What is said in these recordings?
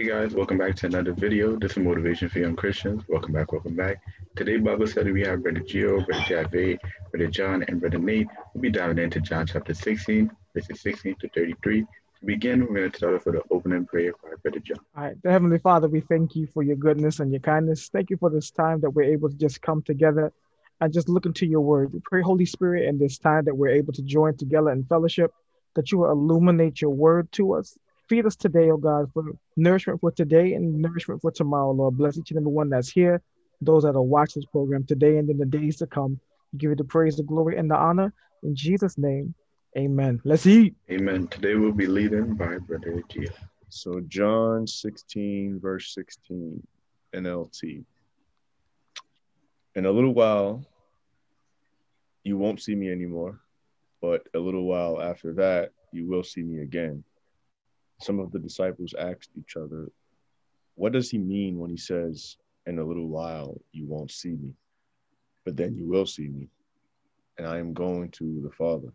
Hey guys, welcome back to another video. This is Motivation for Young Christians. Welcome back, welcome back. Today Bible study we have Brother Gio, Brother Javed, Brother John, and Brother Nate. We'll be diving into John chapter 16, verses 16 to 33. To begin, we're going to start off with an opening prayer by Brother John. All right. The Heavenly Father, we thank you for your goodness and your kindness. Thank you for this time that we're able to just come together and just look into your word. We pray, Holy Spirit, in this time that we're able to join together in fellowship, that you will illuminate your word to us feed us today, oh God, for nourishment for today and nourishment for tomorrow, Lord. Bless each and every one that's here, those that are watching this program today and in the days to come. We give you the praise, the glory, and the honor. In Jesus' name, amen. Let's eat. Amen. Today we'll be leading by Brother Gio. So, John 16, verse 16, NLT. In a little while, you won't see me anymore, but a little while after that, you will see me again some of the disciples asked each other, What does he mean when he says, In a little while you won't see me, but then you will see me, and I am going to the Father?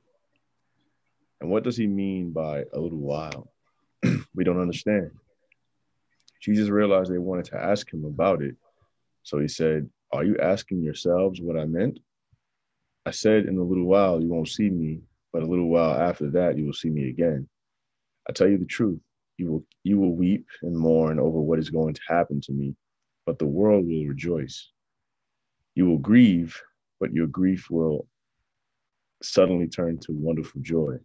And what does he mean by a little while? we don't understand. Jesus realized they wanted to ask him about it. So he said, Are you asking yourselves what I meant? I said, In a little while you won't see me, but a little while after that you will see me again. I tell you the truth, you will you will weep and mourn over what is going to happen to me, but the world will rejoice. You will grieve, but your grief will suddenly turn to wonderful joy.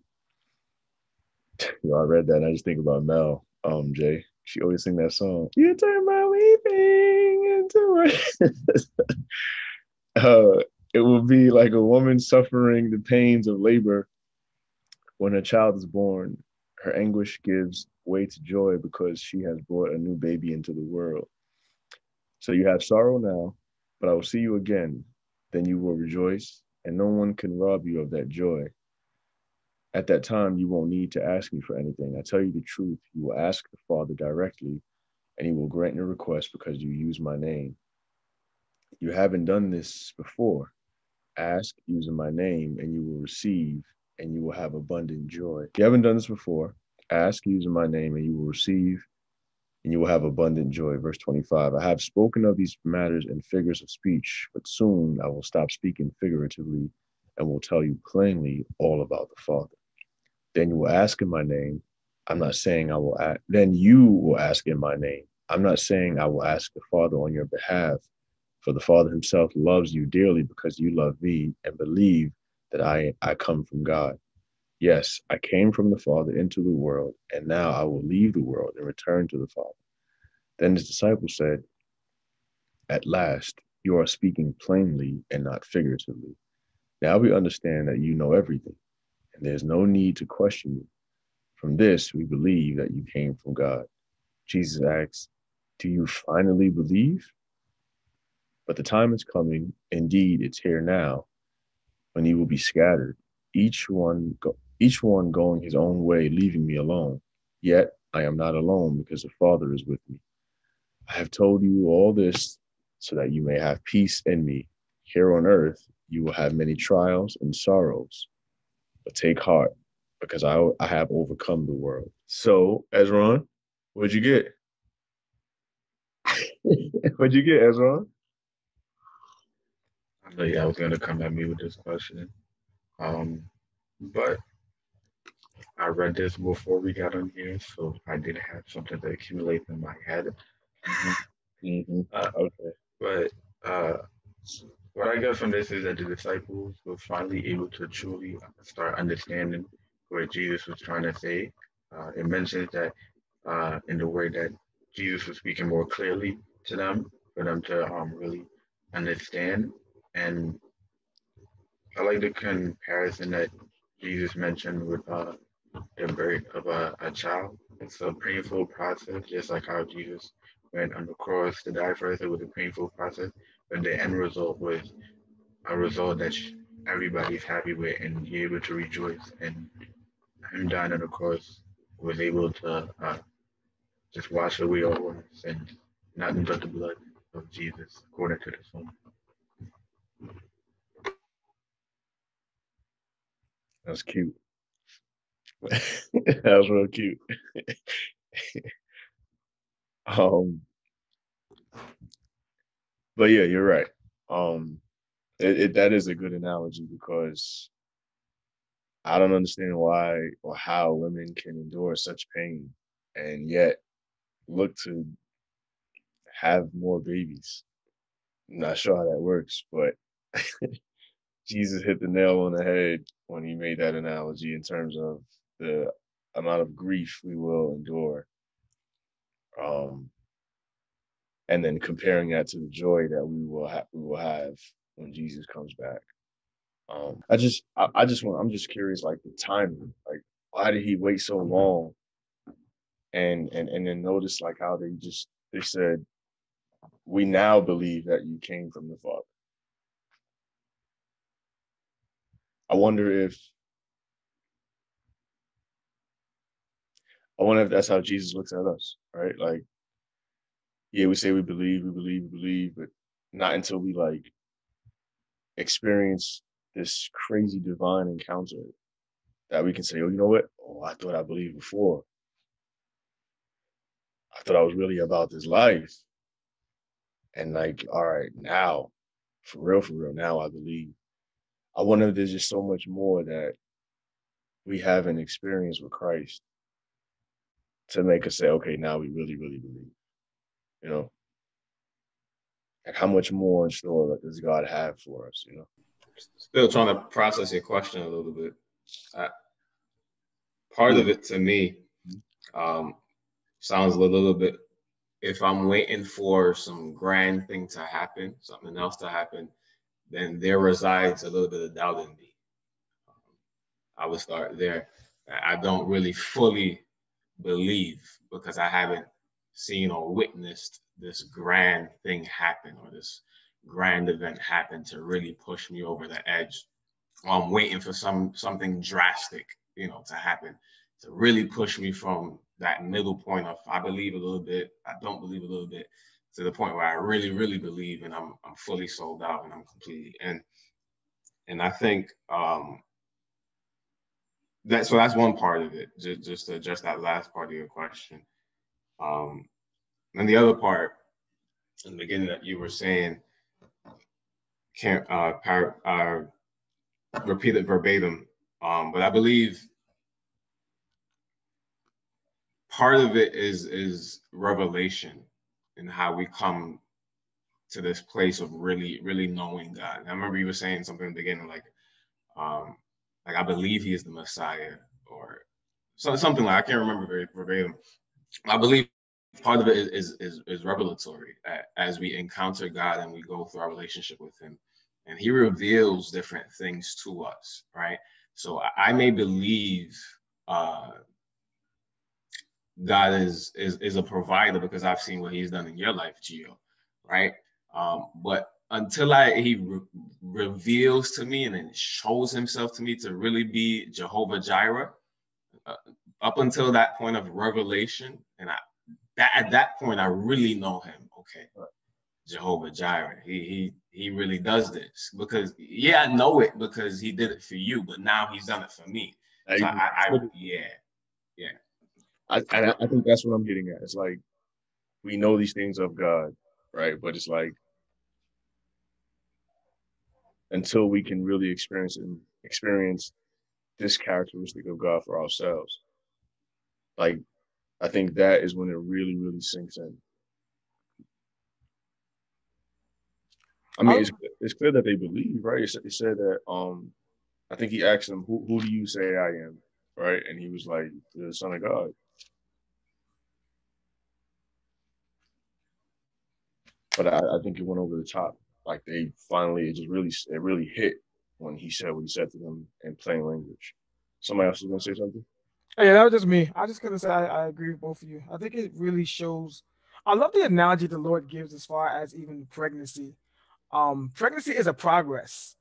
know, I read that and I just think about Mel, um, Jay. She always sing that song. You turn my weeping into uh, it will be like a woman suffering the pains of labor when a child is born her anguish gives way to joy because she has brought a new baby into the world. So you have sorrow now, but I will see you again. Then you will rejoice, and no one can rob you of that joy. At that time, you won't need to ask me for anything. I tell you the truth, you will ask the Father directly, and he will grant your request because you use my name. You haven't done this before. Ask using my name, and you will receive and you will have abundant joy. If you haven't done this before, ask using my name and you will receive and you will have abundant joy. Verse 25 I have spoken of these matters in figures of speech, but soon I will stop speaking figuratively and will tell you plainly all about the Father. Then you will ask in my name. I'm not saying I will ask, then you will ask in my name. I'm not saying I will ask the Father on your behalf, for the Father himself loves you dearly because you love me and believe that I, I come from God. Yes, I came from the Father into the world, and now I will leave the world and return to the Father. Then his disciples said, At last, you are speaking plainly and not figuratively. Now we understand that you know everything, and there's no need to question you. From this, we believe that you came from God. Jesus asks, Do you finally believe? But the time is coming, indeed, it's here now, when he will be scattered, each one go, each one going his own way, leaving me alone. Yet I am not alone because the Father is with me. I have told you all this so that you may have peace in me. Here on earth, you will have many trials and sorrows, but take heart because I, I have overcome the world. So, Esron, what'd you get? what'd you get, Esron? I know y'all was gonna come at me with this question. Um, but I read this before we got on here, so I did have something to accumulate in my head. Mm-hmm. mm-hmm. Uh, okay. But uh, what I get from this is that the disciples were finally able to truly start understanding what Jesus was trying to say. Uh, it mentions that uh, in the way that Jesus was speaking more clearly to them, for them to um, really understand and I like the comparison that Jesus mentioned with uh, the birth of a, a child. It's a painful process, just like how Jesus went on the cross to die for us. It was a painful process, but the end result was a result that everybody's happy with and you're able to rejoice. And him dying on the cross was able to uh, just wash away all our sins, nothing but the blood of Jesus, according to the song. That's cute. that was real cute. Um, but yeah, you're right. Um, it, it, that is a good analogy because I don't understand why or how women can endure such pain and yet look to have more babies. I'm not sure how that works, but Jesus hit the nail on the head when he made that analogy in terms of the amount of grief we will endure. Um, and then comparing that to the joy that we will have we will have when Jesus comes back. Um, I just I, I just want I'm just curious like the timing. Like why did he wait so long? And and and then notice like how they just they said, We now believe that you came from the Father. I wonder if I wonder if that's how Jesus looks at us, right? Like, yeah, we say we believe, we believe, we believe, but not until we like experience this crazy divine encounter that we can say, oh, you know what? Oh, I thought I believed before. I thought I was really about this life. And like, all right, now, for real, for real, now I believe. I wonder if there's just so much more that we haven't experienced with Christ to make us say, okay, now we really, really believe. You know? like how much more in store does God have for us, you know? Still trying to process your question a little bit. I, part of it to me um, sounds a little bit if I'm waiting for some grand thing to happen, something else to happen, then there resides a little bit of doubt in me. I would start there. I don't really fully believe because I haven't seen or witnessed this grand thing happen or this grand event happen to really push me over the edge. I'm waiting for some something drastic, you know, to happen to really push me from that middle point of I believe a little bit, I don't believe a little bit, to the point where I really, really believe and I'm I'm fully sold out and I'm completely in. And I think um that so that's one part of it, just, just to address that last part of your question. Um and the other part in the beginning that you were saying can't uh, par- uh repeat it verbatim. Um, but I believe part of it is is revelation and how we come to this place of really really knowing God. And I remember you were saying something in the beginning like um like I believe he is the Messiah or so, something like I can't remember very verbatim. I believe part of it is is, is revelatory as we encounter God and we go through our relationship with him and he reveals different things to us right so i may believe uh, God is, is is a provider because I've seen what He's done in your life, Gio, right? Um, but until I He re- reveals to me and then shows Himself to me to really be Jehovah Jireh, uh, up until that point of revelation, and I that at that point I really know Him. Okay, Jehovah Jireh, He He He really does this because yeah, I know it because He did it for you, but now He's done it for me. So I, I, I yeah, yeah. I, I think that's what I'm getting at. It's like we know these things of God, right? But it's like until we can really experience and experience this characteristic of God for ourselves, like I think that is when it really, really sinks in. I mean, it's, it's clear that they believe, right? It, it said that um, I think he asked them, "Who who do you say I am?" Right, and he was like, "The Son of God." But I, I think it went over the top. Like they finally, it just really, it really hit when he said what he said to them in plain language. Somebody else is gonna say something. Oh, yeah, that was just me. I just gonna say I, I agree with both of you. I think it really shows. I love the analogy the Lord gives as far as even pregnancy. Um, pregnancy is a progress.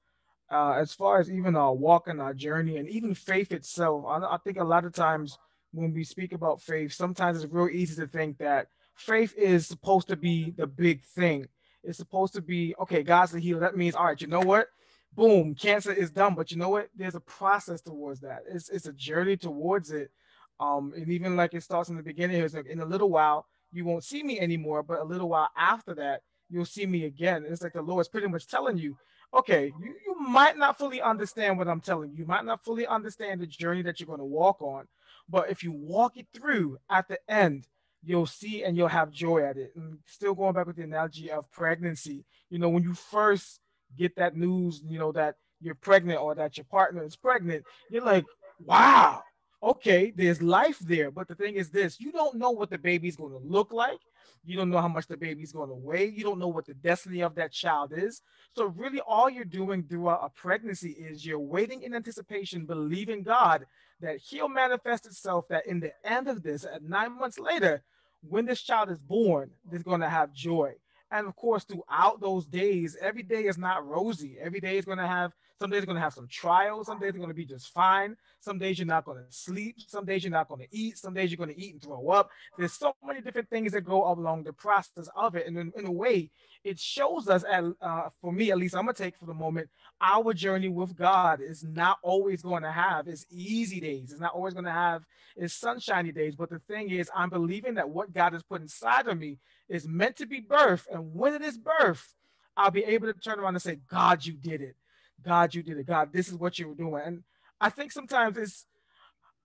Uh, as far as even our walk and our journey and even faith itself. I, I think a lot of times when we speak about faith, sometimes it's real easy to think that faith is supposed to be the big thing. It's supposed to be okay. God's the healer. That means all right. You know what? Boom, cancer is done. But you know what? There's a process towards that. It's it's a journey towards it. Um, and even like it starts in the beginning, it's like in a little while you won't see me anymore, but a little while after that, you'll see me again. It's like the Lord's pretty much telling you, okay, you, you might not fully understand what I'm telling you. You might not fully understand the journey that you're going to walk on. But if you walk it through at the end, you'll see and you'll have joy at it. And still going back with the analogy of pregnancy, you know, when you first get that news, you know, that you're pregnant or that your partner is pregnant, you're like, wow, okay, there's life there. But the thing is this you don't know what the baby's going to look like. You don't know how much the baby's going to weigh. You don't know what the destiny of that child is. So, really, all you're doing throughout a pregnancy is you're waiting in anticipation, believing God that He'll manifest itself, that in the end of this, at nine months later, when this child is born, there's going to have joy. And of course, throughout those days, every day is not rosy. Every day is going to have some days are going to have some trials. Some days are going to be just fine. Some days you're not going to sleep. Some days you're not going to eat. Some days you're going to eat and throw up. There's so many different things that go along the process of it. And in, in a way, it shows us, at, uh, for me at least, I'm going to take for the moment, our journey with God is not always going to have its easy days. It's not always going to have its sunshiny days. But the thing is, I'm believing that what God has put inside of me is meant to be birth. And when it is birth, I'll be able to turn around and say, God, you did it. God, you did it. God, this is what you were doing. And I think sometimes it's,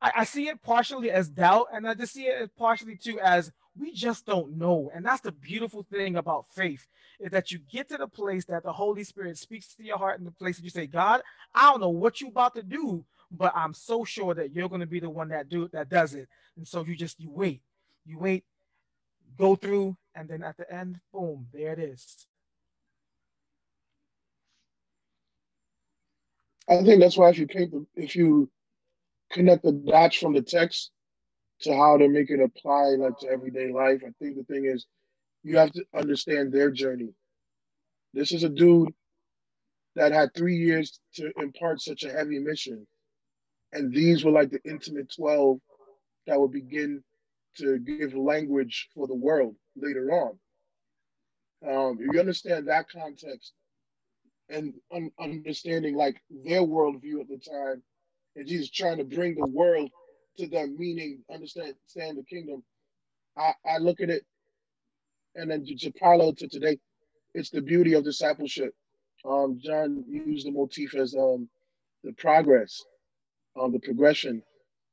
I, I see it partially as doubt, and I just see it partially too as we just don't know. And that's the beautiful thing about faith is that you get to the place that the Holy Spirit speaks to your heart in the place that you say, God, I don't know what you're about to do, but I'm so sure that you're going to be the one that do that does it. And so you just you wait, you wait, go through, and then at the end, boom, there it is. I think that's why if you the, if you connect the dots from the text to how to make it apply like to everyday life, I think the thing is you have to understand their journey. This is a dude that had three years to impart such a heavy mission. And these were like the intimate 12 that would begin to give language for the world later on. Um, if you understand that context, and un- understanding like their worldview at the time, and Jesus trying to bring the world to them, meaning understand, understand the kingdom. I, I look at it, and then to, to parallel to today, it's the beauty of discipleship. Um, John used the motif as um, the progress, um, the progression,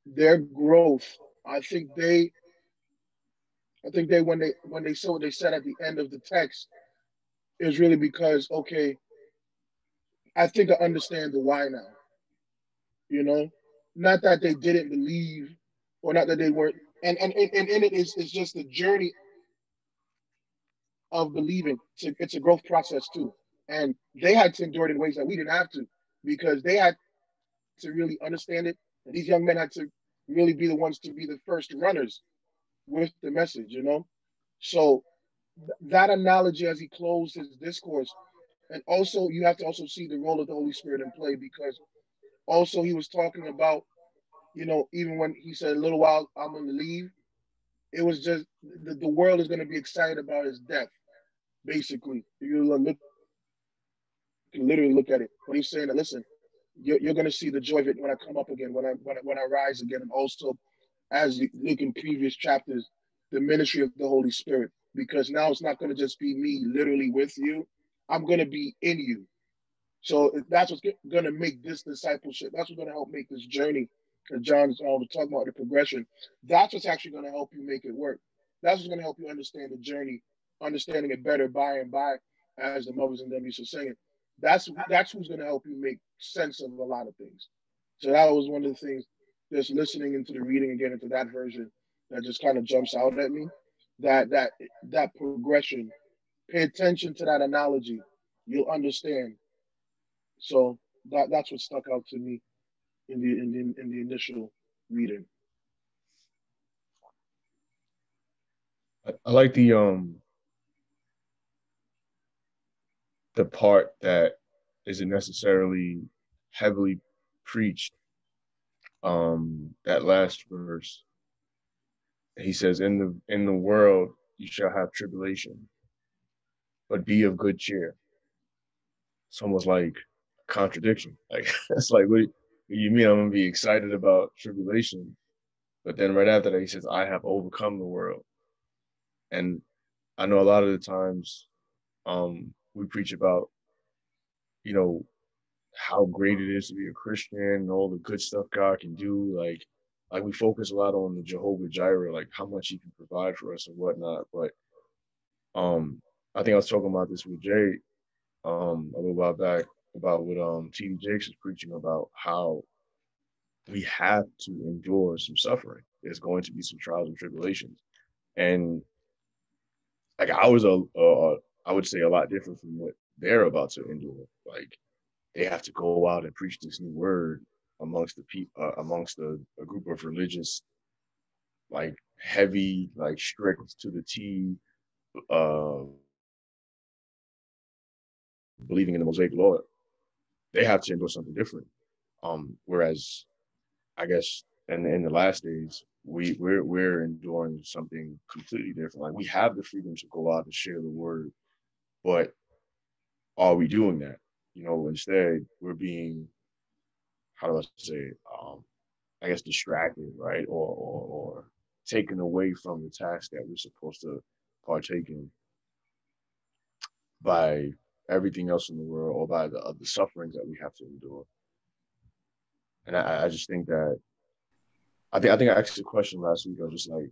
their growth. I think they, I think they when they when they saw what they said at the end of the text, is really because okay, I think I understand the why now. You know, not that they didn't believe, or not that they weren't, and and and, and in it is it's just the journey of believing. It's a, it's a growth process too, and they had to endure it in ways that we didn't have to, because they had to really understand it. And these young men had to really be the ones to be the first runners with the message. You know, so th- that analogy as he closed his discourse and also, you have to also see the role of the Holy Spirit in play because also he was talking about, you know, even when he said a little while I'm to leave, it was just the, the world is to be excited about his death. Basically, you look, you literally look at it. But he's saying that listen, you're, you're to see the joy of it when I come up again, when I when I, when I rise again, and also as you look in previous chapters, the ministry of the Holy Spirit, because now it's not going to just be me literally with you, I'm going to be in you. So that's what's going to make this discipleship. That's what's going to help make this journey. And John's um, talking about the progression. That's what's actually going to help you make it work. That's what's going to help you understand the journey, understanding it better by and by, as the mothers and them used to sing it. That's that's who's going to help you make sense of a lot of things. So that was one of the things. Just listening into the reading again into that version, that just kind of jumps out at me. That that that progression Pay attention to that analogy. You'll understand. So that that's what stuck out to me in the in the in the initial reading. I, I like the um the part that isn't necessarily heavily preached. Um, that last verse. He says, "In the in the world you shall have tribulation, but be of good cheer. It's almost like a contradiction. Like it's like what, you mean I'm gonna be excited about tribulation, but then right after that he says, I have overcome the world. And I know a lot of the times um, we preach about, you know, how great it is to be a Christian and all the good stuff God can do. Like, like we focus a lot on the Jehovah Jireh, like how much He can provide for us and whatnot. But um, I think I was talking about this with Jay um, a little while back about what um T.D. Jakes is preaching about how we have to endure some suffering. There's going to be some trials and tribulations, and like I was a, a I would say a lot different from what they're about to endure. Like they have to go out and preach this new word amongst the people, uh, amongst a, a, group of religious, like heavy, like strict to the T, uh, believing in the Mosaic law. They have to endure something different. Um, whereas, I guess, in in the last days, we we're we're enduring something completely different. Like we have the freedom to go out and share the word, but are we doing that? You know, instead we're being, how do I say, um, I guess distracted, right, or, or or taken away from the task that we're supposed to partake in by everything else in the world or by the, the sufferings that we have to endure. And I, I just think that I think I think I asked a question last week. I was just like,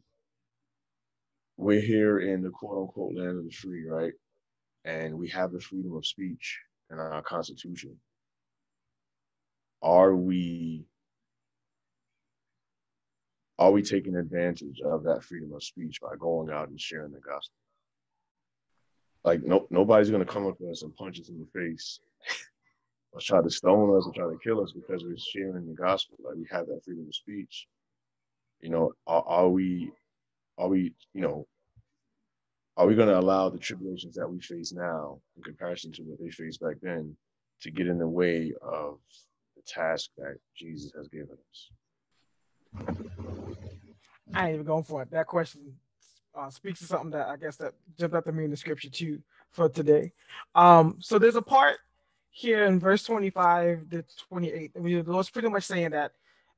we're here in the quote unquote land of the free, right? And we have the freedom of speech in our constitution. Are we are we taking advantage of that freedom of speech by going out and sharing the gospel? Like no nobody's gonna come up to us and punch us in the face or try to stone us or try to kill us because we're sharing the gospel. Like we have that freedom of speech you know, are, are we, are we, you know, are we going to allow the tribulations that we face now in comparison to what they faced back then to get in the way of the task that Jesus has given us? I ain't even going for it. That question uh, speaks to something that I guess that jumped out to me in the scripture too for today. Um, so there's a part here in verse 25 to 28. The Lord's pretty much saying that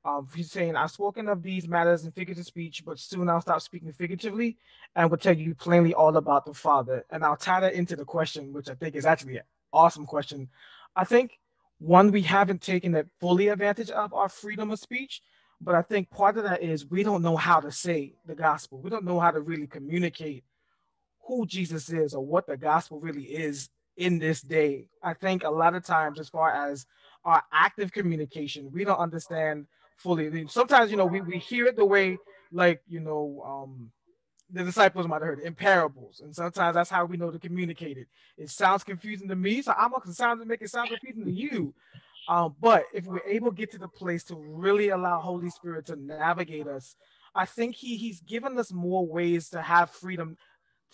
um, he's saying, I've spoken of these matters in figurative speech, but soon I'll stop speaking figuratively and will tell you plainly all about the Father. And I'll tie that into the question, which I think is actually an awesome question. I think one, we haven't taken that fully advantage of our freedom of speech, but I think part of that is we don't know how to say the gospel. We don't know how to really communicate who Jesus is or what the gospel really is in this day. I think a lot of times, as far as our active communication, we don't understand fully. Sometimes, you know, we, we hear it the way like, you know, um, the disciples might have heard it in parables. And sometimes that's how we know to communicate it. It sounds confusing to me, so I'm sound to make it sound confusing to you. Um, but if we're able to get to the place to really allow Holy Spirit to navigate us, I think He He's given us more ways to have freedom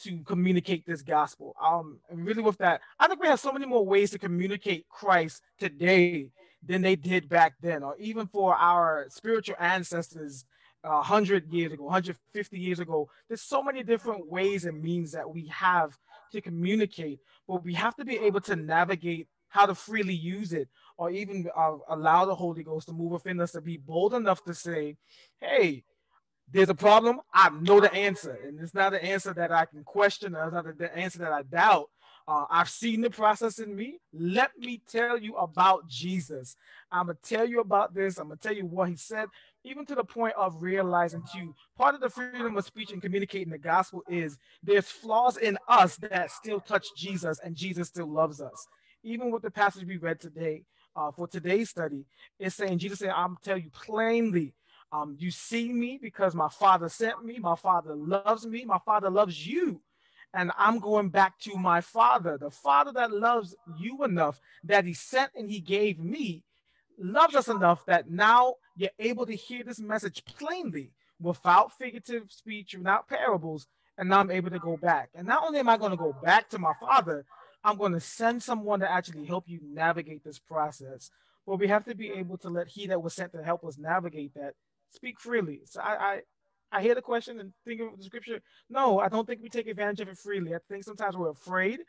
to communicate this gospel. Um, and really with that, I think we have so many more ways to communicate Christ today than they did back then, or even for our spiritual ancestors uh, 100 years ago, 150 years ago. There's so many different ways and means that we have to communicate, but we have to be able to navigate how to freely use it or even uh, allow the Holy Ghost to move within us to be bold enough to say, hey, there's a problem. I know the answer. And it's not an answer that I can question, or it's not the answer that I doubt, uh, I've seen the process in me. Let me tell you about Jesus. I'm going to tell you about this. I'm going to tell you what he said, even to the point of realizing too, part of the freedom of speech and communicating the gospel is there's flaws in us that still touch Jesus and Jesus still loves us. Even with the passage we read today uh, for today's study, it's saying, Jesus said, I'm gonna tell you plainly, um, you see me because my father sent me. My father loves me. My father loves you and I'm going back to my father. The father that loves you enough that he sent and he gave me loves us enough that now you're able to hear this message plainly without figurative speech, without parables. And now I'm able to go back. And not only am I going to go back to my father, I'm going to send someone to actually help you navigate this process. But we have to be able to let he that was sent to help us navigate that speak freely. So I, I I hear the question and think of the scripture. No, I don't think we take advantage of it freely. I think sometimes we're afraid.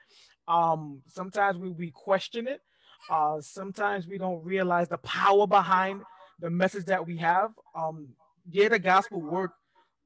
Um, sometimes we, we question it. Uh, sometimes we don't realize the power behind the message that we have. Um, yeah, the gospel work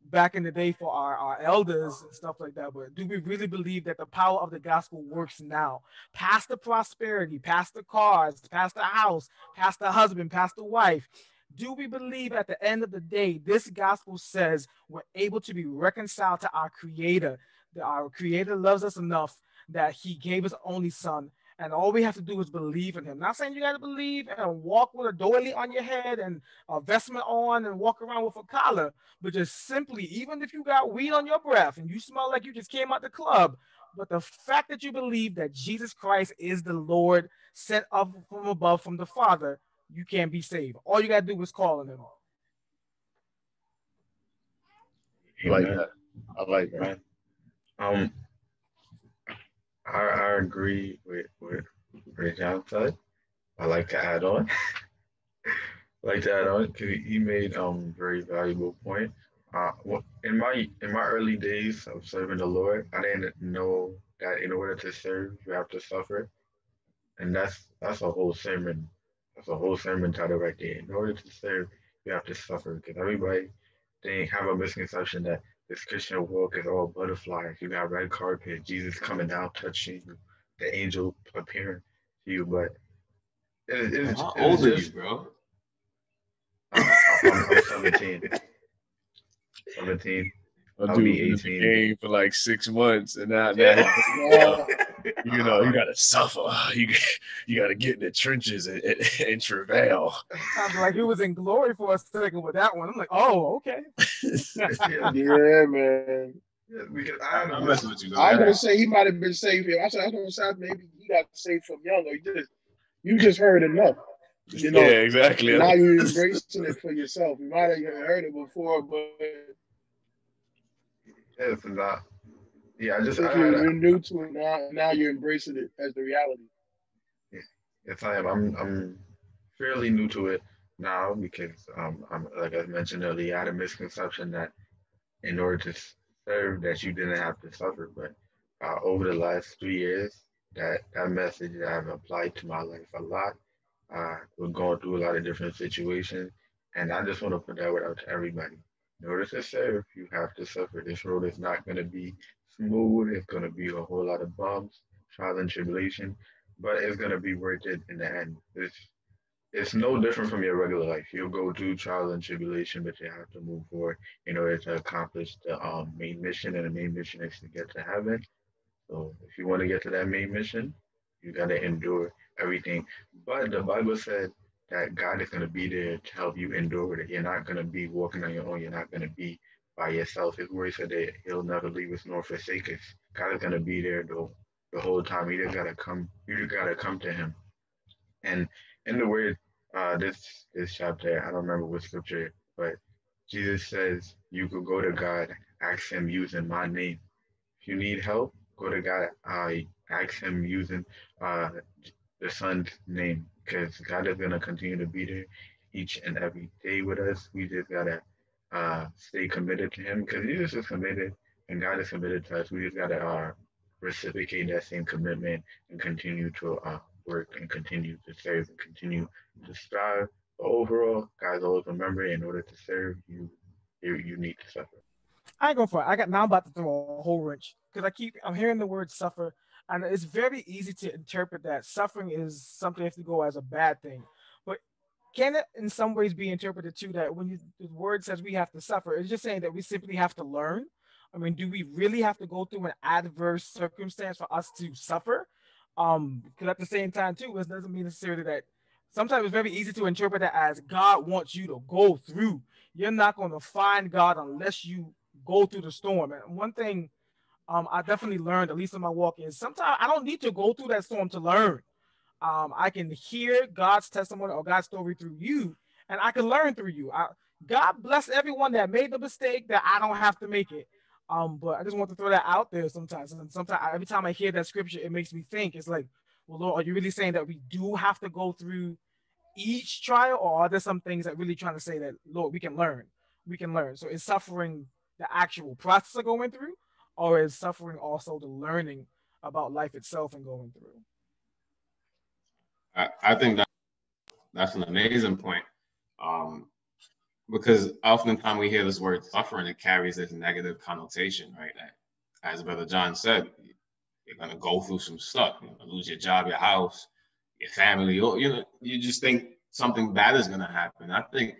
back in the day for our, our elders and stuff like that, but do we really believe that the power of the gospel works now? Past the prosperity, past the cars, past the house, past the husband, past the wife. Do we believe at the end of the day, this gospel says we're able to be reconciled to our creator, that our creator loves us enough that he gave his only son and all we have to do is believe in him. Not saying you got to believe and walk with a doily on your head and a vestment on and walk around with a collar, but just simply, even if you got weed on your breath and you smell like you just came out the club, but the fact that you believe that Jesus Christ is the Lord sent up from above from the Father, you can't be saved. All you got to do is call on him. I like that. I like that. Um, I, I agree with with what John said. I like to add on. Like to add on because he made um very valuable point. Uh, in my in my early days of serving the Lord, I didn't know that in order to serve, you have to suffer, and that's that's a whole sermon. That's a whole sermon title right there. In order to serve, you have to suffer because everybody they have a misconception that this Christian walk is all butterflies. You got red carpet, Jesus coming down, touching you, the angel appearing to you. But it, it, how old are you, bro? I'm, I'm 17. 17. I'll, I'll be 18. Game for like six months, and now, now you know you gotta suffer. You you gotta get in the trenches and, and, and travail. I'm like he was in glory for a second with that one. I'm like, oh, okay. yeah, man. Yeah, because I, I'm messing with you. I'm gonna say he might have been saved here. I said I was gonna say maybe he got saved from young, or you just you just heard enough. You know, yeah, exactly. Now you're embracing it for yourself. You might have heard it before, but it's not. Yeah, I just I, you're, you're new to it now. Now you're embracing it as the reality. Yeah, yes, I am. I'm I'm fairly new to it now because um, I'm like I mentioned earlier, I had a misconception that in order to serve, that you didn't have to suffer. But uh, over the last three years, that that message I've applied to my life a lot. Uh, we're going through a lot of different situations, and I just want to put that word out to everybody. In order to serve, you have to suffer. This road is not going to be smooth. It's going to be a whole lot of bumps, trials and tribulation, but it's going to be worth it in the end. It's it's no different from your regular life. You'll go through trials and tribulation, but you have to move forward in order to accomplish the um, main mission. And the main mission is to get to heaven. So if you want to get to that main mission, you got to endure everything. But the Bible said that God is going to be there to help you endure it. You're not going to be walking on your own. You're not going to be by yourself. His word said that he'll never leave us nor forsake us. God is going to be there though the whole time. You just got to come. You just got to come to him. And in the word, uh, this this chapter, I don't remember what scripture, but Jesus says you could go to God, ask him using my name. If you need help, go to God. I uh, ask him using uh, the son's name because God is gonna continue to be there each and every day with us. We just gotta uh, stay committed to Him because Jesus is committed and God is committed to us. We just gotta uh, reciprocate that same commitment and continue to uh, work and continue to serve and continue to strive. But overall, guys, always remember in order to serve, you you, you need to suffer. I ain't going for it. I got now I'm about to throw a whole wrench because I keep I'm hearing the word suffer and it's very easy to interpret that suffering is something that to go as a bad thing. Can it in some ways be interpreted too that when you, the word says we have to suffer, it's just saying that we simply have to learn? I mean, do we really have to go through an adverse circumstance for us to suffer? Um, because at the same time, too, it doesn't mean necessarily that sometimes it's very easy to interpret that as God wants you to go through. You're not going to find God unless you go through the storm. And one thing um, I definitely learned, at least in my walk, is sometimes I don't need to go through that storm to learn. Um, I can hear God's testimony or God's story through you, and I can learn through you. I, God bless everyone that made the mistake that I don't have to make it. Um, but I just want to throw that out there sometimes. And sometimes every time I hear that scripture, it makes me think. It's like, well, Lord, are you really saying that we do have to go through each trial, or are there some things that really trying to say that, Lord, we can learn, we can learn? So is suffering the actual process of going through, or is suffering also the learning about life itself and going through? I, I think that that's an amazing point. Um, because oftentimes we hear this word suffering, it carries this negative connotation, right? As Brother John said, you're gonna go through some stuff. You're gonna lose your job, your house, your family. You know, you just think something bad is gonna happen. I think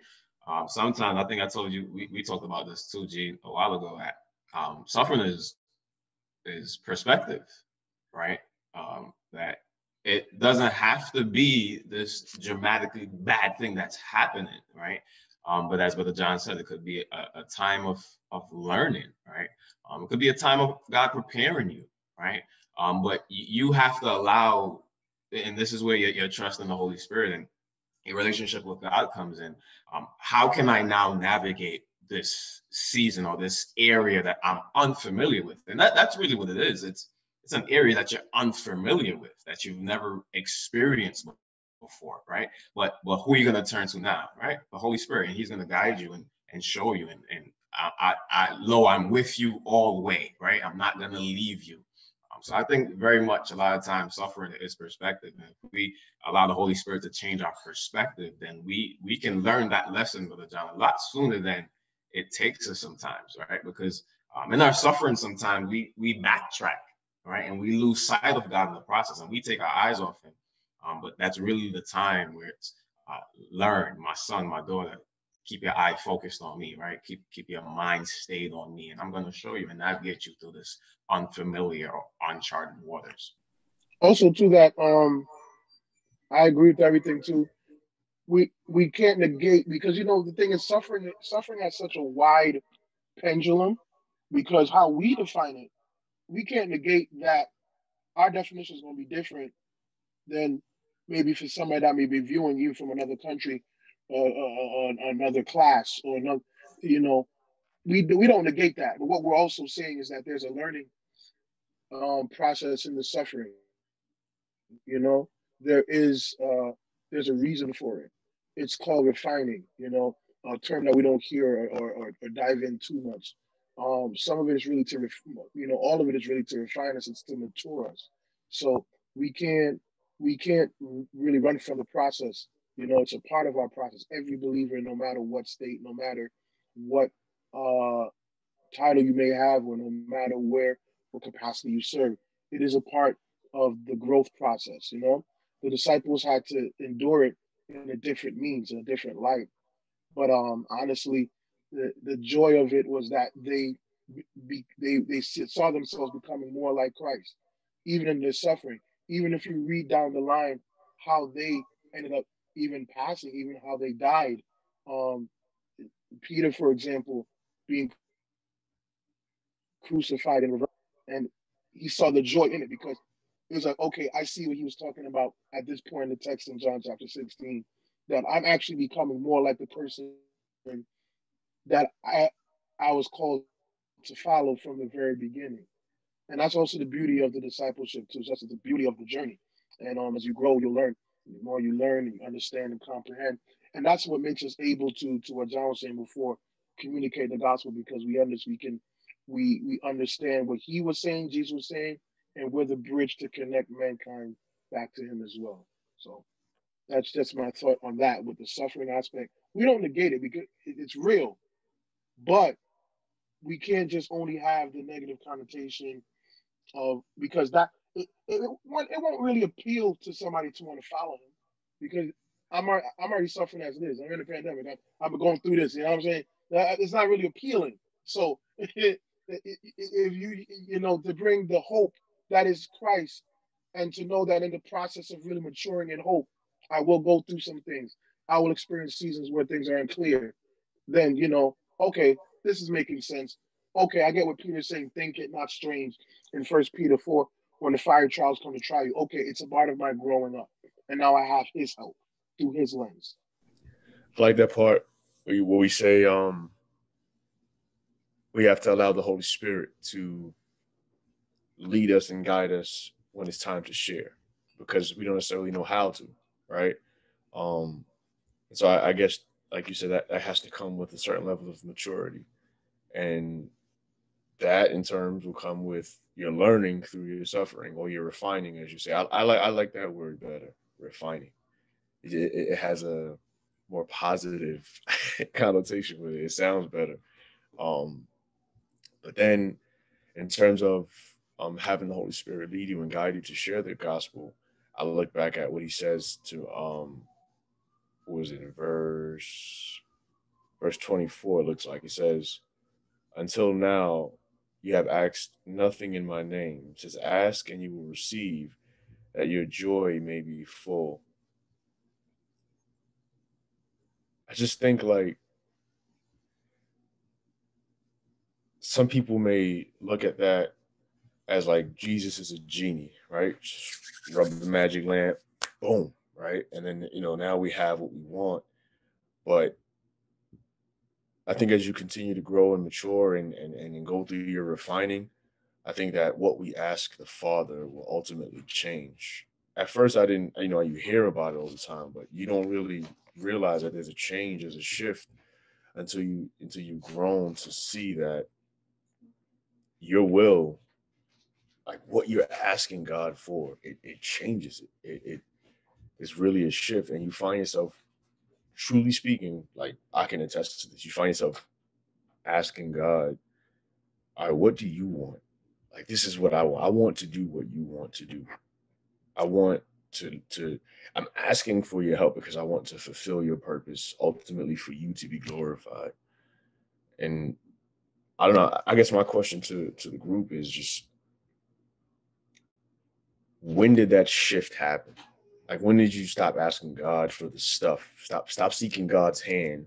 um, sometimes I think I told you we, we talked about this too, G, a while ago. At um, suffering is is perspective, right? Um, that it doesn't have to be this dramatically bad thing that's happening, right? Um, but as Brother John said, it could be a, a time of of learning, right? Um, it could be a time of God preparing you, right? Um, but you have to allow, and this is where your, your trust in the Holy Spirit and your relationship with God comes in. Um, how can I now navigate this season or this area that I'm unfamiliar with? And that, that's really what it is. It's it's an area that you're unfamiliar with, that you've never experienced before, right? But but who are you going to turn to now, right? The Holy Spirit, and He's going to guide you and and show you. And and I, I, I lo, I'm with you all the way, right? I'm not going to leave you. Um, so I think very much a lot of times suffering is perspective. And if we allow the Holy Spirit to change our perspective, then we we can learn that lesson, Brother John, a lot sooner than it takes us sometimes, right? Because um, in our suffering, sometimes we we backtrack, right, and we lose sight of God in the process, and we take our eyes off Him. Um, but that's really the time where it's uh, learn, my son, my daughter, keep your eye focused on me, right? Keep keep your mind stayed on me, and I'm going to show you and navigate you through this unfamiliar or uncharted waters. Also, to that, um, I agree with everything too. We we can't negate because you know the thing is suffering. Suffering has such a wide pendulum because how we define it, we can't negate that our definition is going to be different than maybe for somebody that may be viewing you from another country or, or, or another class or another, you know, we we don't negate that. But what we're also saying is that there's a learning um, process in the suffering. You know, there is uh, there's a reason for it. It's called refining. You know, a term that we don't hear or, or, or dive in too much. Um, some of it is really to, ref- you know, all of it is really to refine us. It's to mature us. So we can't we can't really run from the process. You know, it's a part of our process. Every believer, no matter what state, no matter what uh, title you may have, or no matter where what capacity you serve, it is a part of the growth process. You know, the disciples had to endure it in a different means, in a different light. But um, honestly, the, the joy of it was that they be, they they saw themselves becoming more like Christ, even in their suffering even if you read down the line how they ended up even passing, even how they died. Um, Peter, for example, being crucified and and he saw the joy in it because it was like, okay, I see what he was talking about at this point in the text in John chapter 16, that I'm actually becoming more like the person that I I was called to follow from the very beginning. And that's also the beauty of the discipleship too. That's the beauty of the journey. And um, as you grow, you learn. The more you learn, you understand and comprehend. And that's what makes us able to, to what John was saying before, communicate the gospel because we understand we can we we understand what he was saying, Jesus was saying, and we're the bridge to connect mankind back to him as well. So that's just my thought on that with the suffering aspect. We don't negate it because it's real, but we can't just only have the negative connotation of because that it, it, it, won't, really appeal to somebody to want to follow him because I'm already, I'm already suffering as it is. I'm in a pandemic. I'm, I'm going through this. You know what I'm saying? It's not really appealing. So if you you know to bring the hope that is Christ and to know that in the process of really maturing in hope, I will go through some things. I will experience seasons where things are unclear. Then you know, okay, this is making sense okay, I get what Peter's saying. Think it not strange in First Peter four when the fire trials come to try you. Okay, it's a part of my growing up, and now I have His help through His lens. I like that part where we say um we have to allow the Holy Spirit to lead us and guide us when it's time to share because we don't necessarily know how to, right? Um, so I, I guess, like you said, that, that has to come with a certain level of maturity. And that in terms will come with your learning through your suffering or your refining, as you say. I, I like I like that word better, refining. It, it, has a more positive connotation with it. It sounds better. Um, but then, in terms of um, having the Holy Spirit lead you and guide you to share the gospel, I look back at what he says to um, was it in verse verse 24 it looks like. He says until now you have asked nothing in my name. It says ask and you will receive that your joy may be full. I just think like some people may look at that as like jesus is a genie right? Just rub the magic lamp boom right? And then you know now we have what we want, but I think as you continue to grow and mature and and and go through your refining, I think that what we ask the Father will ultimately change. At first, I didn't, you know, you hear about it all the time, but you don't really realize that there's a change, there's a shift until you until you've grown to see that your will like what you're asking God for, it, it changes it. It, it it's really a shift and you find yourself truly speaking like i can attest to this you find yourself asking god all right what do you want? Like this is what i want. I want to do what you want to do. I want to to i'm asking for your help because i want to fulfill your purpose ultimately for you to be glorified. And i don't know i guess my question to to the group is just when did that shift happen like when did you stop asking God for the stuff? Stop stop seeking God's hand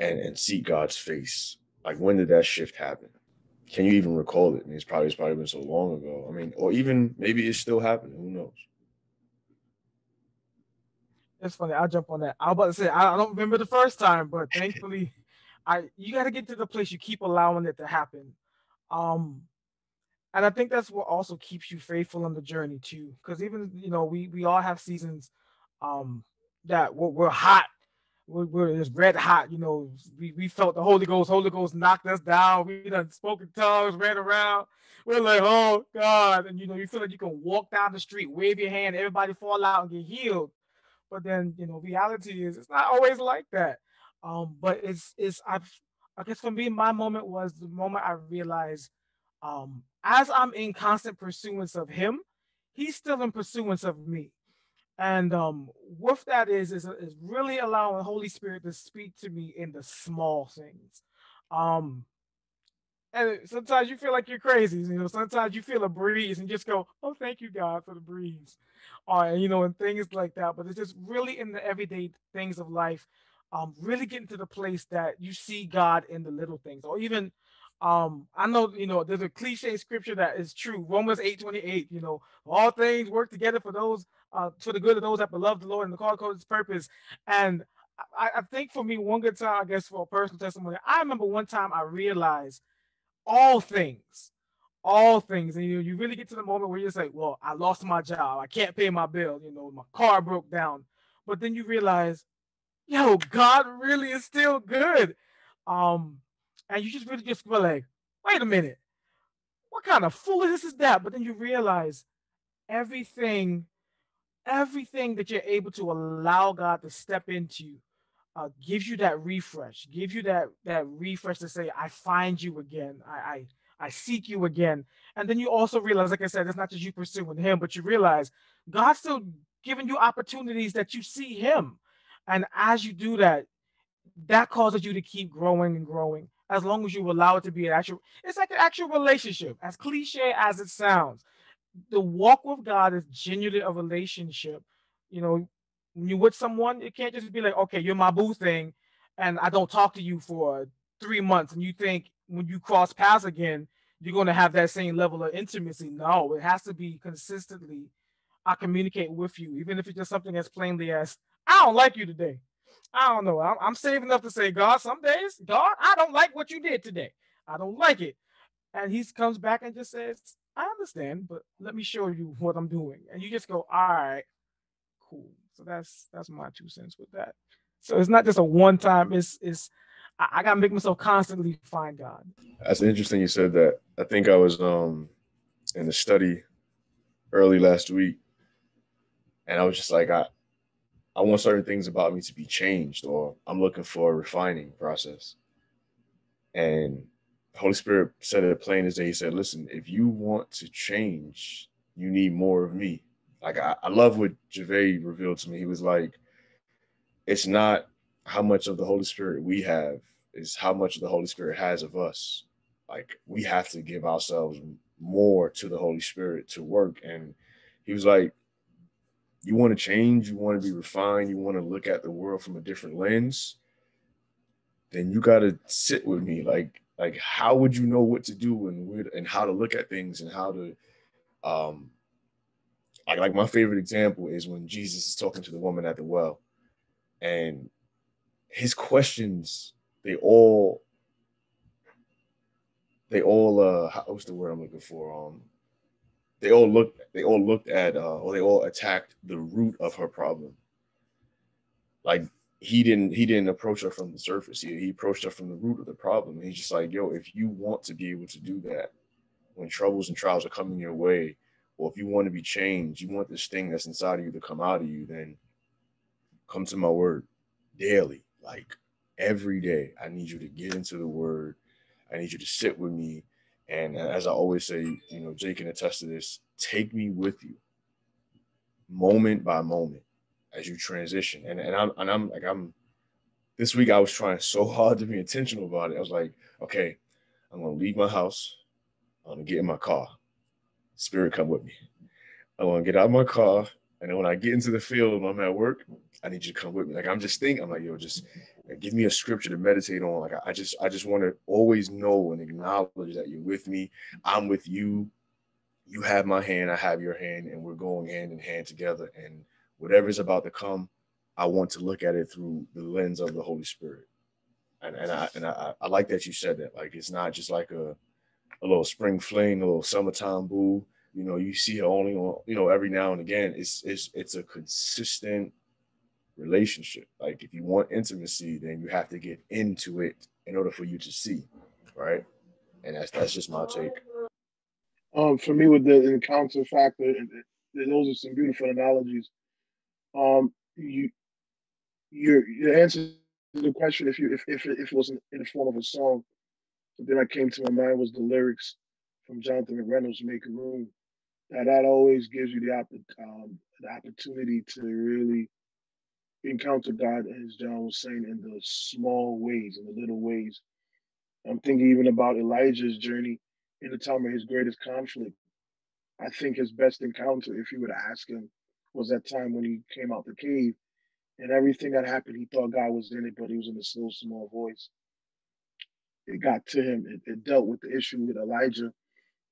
and and seek God's face. Like when did that shift happen? Can you even recall it? I mean, it's probably it's probably been so long ago. I mean, or even maybe it's still happening. Who knows? It's funny. I'll jump on that. I was about to say I don't remember the first time, but thankfully, I you got to get to the place you keep allowing it to happen. Um, and I think that's what also keeps you faithful on the journey too. Because even you know we we all have seasons um that we're, we're hot, we're, we're just red hot. You know, we, we felt the Holy Ghost. Holy Ghost knocked us down. We done spoken tongues, ran around. We're like, oh God, and you know you feel like you can walk down the street, wave your hand, everybody fall out and get healed. But then you know reality is it's not always like that. Um, but it's it's I've I guess for me my moment was the moment I realized um as I'm in constant pursuance of him, he's still in pursuance of me. And um, with that is, is is really allowing the Holy Spirit to speak to me in the small things. Um, and sometimes you feel like you're crazy, you know. Sometimes you feel a breeze and just go, "Oh, thank you, God, for the breeze," or you know, and things like that. But it's just really in the everyday things of life, um, really getting to the place that you see God in the little things, or even um, I know, you know, there's a cliche scripture that is true. Romans 8 28, you know, all things work together for those, uh, for the good of those that love the Lord and the call to his purpose. And I, I think for me, one good time, I guess, for a personal testimony, I remember one time I realized all things, all things. And you, you really get to the moment where you're just like, well, I lost my job. I can't pay my bill. You know, my car broke down. But then you realize, yo, God really is still good. Um, and you just really just feel like, wait a minute, what kind of foolishness is that? But then you realize everything, everything that you're able to allow God to step into uh, gives you that refresh, gives you that that refresh to say, I find you again. I, I I seek you again. And then you also realize, like I said, it's not just you pursuing him, but you realize God's still giving you opportunities that you see him. And as you do that, that causes you to keep growing and growing as long as you allow it to be an actual it's like an actual relationship as cliche as it sounds. The walk with god is genuinely a relationship. You know when you're with someone it can't just be like okay you're my boo thing and i don't talk to you for three months and you think when you cross paths again you're going to have that same level of intimacy. No it has to be consistently i communicate with you even if it's just something as plainly as i don't like you today I don't know. I'm, I'm saving up to say, God, some days, God, I don't like what you did today. I don't like it. And he comes back and just says, I understand, but let me show you what I'm doing. And you just go, all right, cool. So that's that's my two cents with that. So it's not just a one time, it's it's I, I gotta make myself constantly find God. That's interesting you said that. I think I was um in the study early last week and I was just like I I want certain things about me to be changed, or I'm looking for a refining process. And Holy Spirit said it plain as day. He said, Listen, if you want to change, you need more of me. Like I, I love what Gervais revealed to me. He was like, it's not how much of the Holy Spirit we have, is how much the Holy Spirit has of us. Like we have to give ourselves more to the Holy Spirit to work. And he was like, you want to change, you want to be refined, you want to look at the world from a different lens, then you got to sit with me. Like, like how would you know what to do and and how to look at things and how to um like, like my favorite example is when Jesus is talking to the woman at the well and his questions they all they all uh what's the word I'm looking for? Um they all looked they all looked at uh or they all attacked the root of her problem. Like he didn't he didn't approach her from the surface. He, he approached her from the root of the problem. He's just like, yo, if you want to be able to do that when troubles and trials are coming your way, or if you want to be changed, you want this thing that's inside of you to come out of you, then come to my word daily. Like every day, I need you to get into the word. I need you to sit with me. And as I always say, you know, Jake can attest to this take me with you moment by moment as you transition. And, and I'm, and I'm like, I'm, this week I was trying so hard to be intentional about it. I was like, okay, I'm going to leave my house. I'm going to get in my car. Spirit, come with me. I want to get out of my car. And then when I get into the field I'm at work, I need you to come with me. Like I'm just thinking, I'm like, yo, just give me a scripture to meditate on. Like I just, I just want to always know and acknowledge that you're with me. I'm with you. You have my hand, I have your hand, and we're going hand in hand together. And whatever's about to come, I want to look at it through the lens of the Holy Spirit. And and I and I, I like that you said that. Like it's not just like a a little spring fling, a little summertime boo you know, you see it only on, you know, every now and again. It's it's it's a consistent relationship. Like if you want intimacy, then you have to get into it in order for you to see, right? And that's that's just my take. Um, for me, with the encounter factor, those are some beautiful analogies. Um, you your your answer to the question, if you if if, if it was in, in the form of a song, then that came to my mind was the lyrics from Jonathan McReynolds, "Make Room." That that always gives you the, um, the opportunity to really encounter God, as John was saying, in the small ways, in the little ways. I'm thinking even about Elijah's journey in the time of his greatest conflict. I think his best encounter, if you were to ask him, was that time when he came out the cave and everything that happened, he thought God was in it, but he was in a still small voice. It got to him. It, it dealt with the issue with Elijah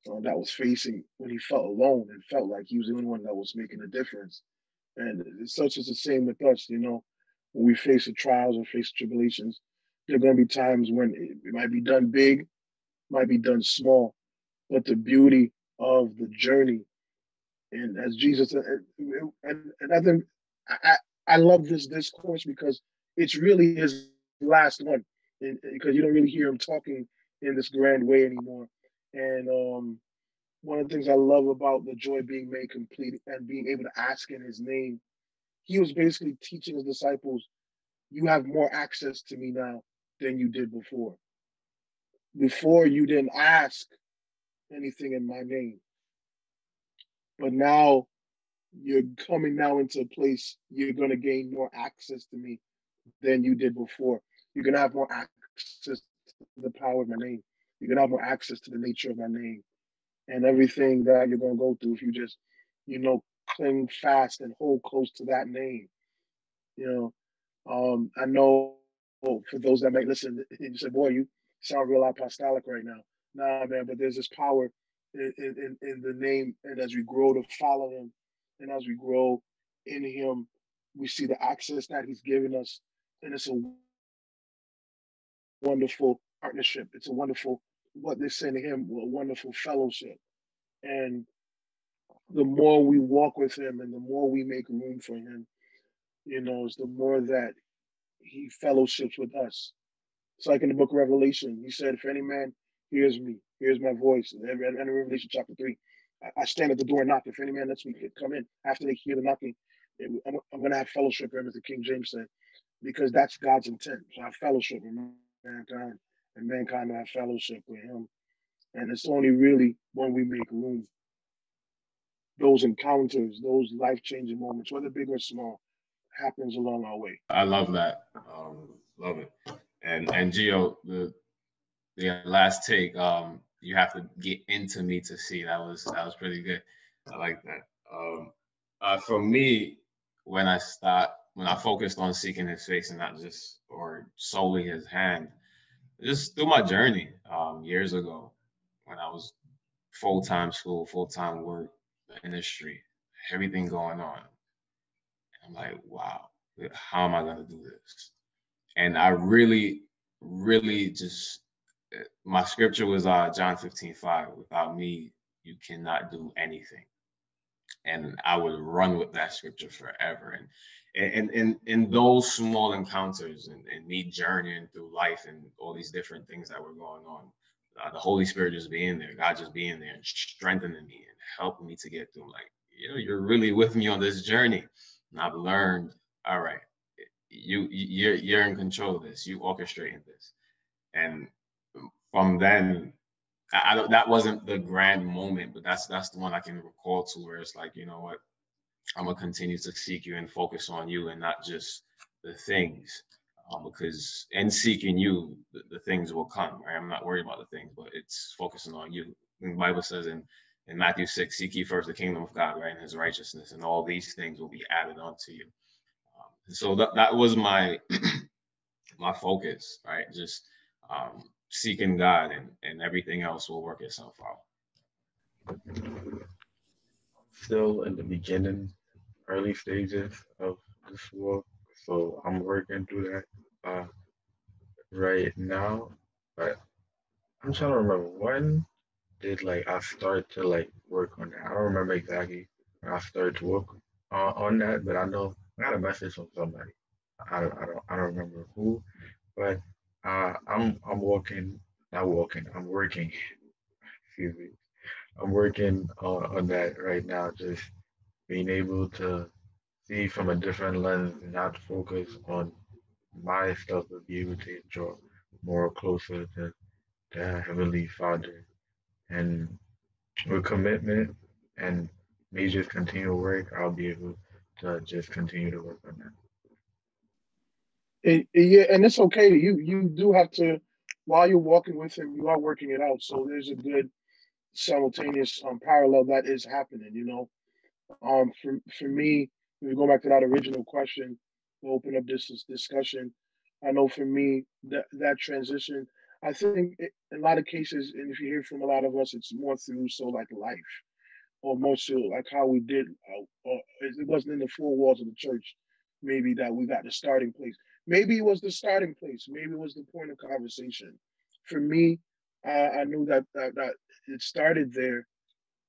um, that was facing when he felt alone and felt like he was the only one that was making a difference. And it's such is the same with us, you know, when we face the trials or face tribulations, there are going to be times when it, it might be done big, might be done small, but the beauty of the journey, and as Jesus, and, and I think I, I love this discourse because it's really his last one, and, because you don't really hear him talking in this grand way anymore. And um, one of the things I love about the joy being made complete and being able to ask in his name, he was basically teaching his disciples, you have more access to me now than you did before. Before you didn't ask anything in my name. But now you're coming now into a place you're going to gain more access to me than you did before. You're going to have more access to the power of my name. Going to have more access to the nature of my name and everything that you're going to go through if you just, you know, cling fast and hold close to that name. You know, um, I know for those that may listen, you say, boy, you sound real apostolic right now. Nah, man, but there's this power in, in, in the name. And as we grow to follow him and as we grow in him, we see the access that he's given us. And it's a wonderful partnership. It's a wonderful what they say to him, a wonderful fellowship. And the more we walk with him and the more we make room for him, you know, is the more that he fellowships with us. It's like in the book of Revelation, he said, if any man hears me, hears my voice, and in Revelation chapter 3, I stand at the door and knock. If any man lets me come in after they hear the knocking, I'm, going to have fellowship with him, as the King James said, because that's God's intent. So I have fellowship with mankind, and mankind will have fellowship with him. And it's only really when we make room, those encounters, those life changing moments, whether big or small, happens along our way. I love that. Um, love it. And and Gio, the the last take, um, you have to get into me to see. That was that was pretty good. I like that. Um, uh, for me, when I start when I focused on seeking His face and not just or solely His hand, just through my journey um, years ago when I was full time school, full time work, industry, everything going on. I'm like, wow, how am I gonna do this? And I really, really just my scripture was uh, John 15, 5. Without me, you cannot do anything. And I would run with that scripture forever. And and in in those small encounters and, and me journeying through life and all these different things that were going on, uh, the Holy Spirit just being there, God just being there and strengthening me and helping me to get through. Like, you know, you're really with me on this journey. And I've learned, all right, you you're you're in control of this. You orchestrating this. And from then I, don't that wasn't the grand moment, but that's that's the one I can recall to where it's like, you know what, I'm gonna continue to seek you and focus on you and not just the things. Um, because in seeking you, the, the, things will come. Right? I'm not worried about the things, but it's focusing on you. And the Bible says in in Matthew 6, seek ye first the kingdom of God, right, and his righteousness, and all these things will be added unto you. Um, so that, that was my my focus, right? Just um, seeking God and, and everything else will work itself out. Still in the beginning, early stages of this work. So I'm working through that uh, right now. But I'm trying to remember when did like I start to like work on that. I don't remember exactly when I started to work on, on that, but I know I got a message from somebody. I, I don't I don't remember who, but uh, I'm I'm working, not working. I'm working. Excuse me. I'm working on, on that right now. Just being able to see from a different lens, not focus on my stuff, but be able to draw more closer to the Heavenly Father. And with commitment and me just continue to work, I'll be able to just continue to work on that. Yeah, and it's okay. You you do have to while you're walking with him, you are working it out. So there's a good simultaneous um, parallel that is happening. You know, um, for for me, if we go back to that original question, to open up this, this discussion. I know for me that that transition, I think it, in a lot of cases, and if you hear from a lot of us, it's more through so like life, or more so like how we did. Uh, uh, it wasn't in the four walls of the church, maybe that we got the starting place. Maybe it was the starting place. Maybe it was the point of conversation. For me, uh, I knew that, that that it started there,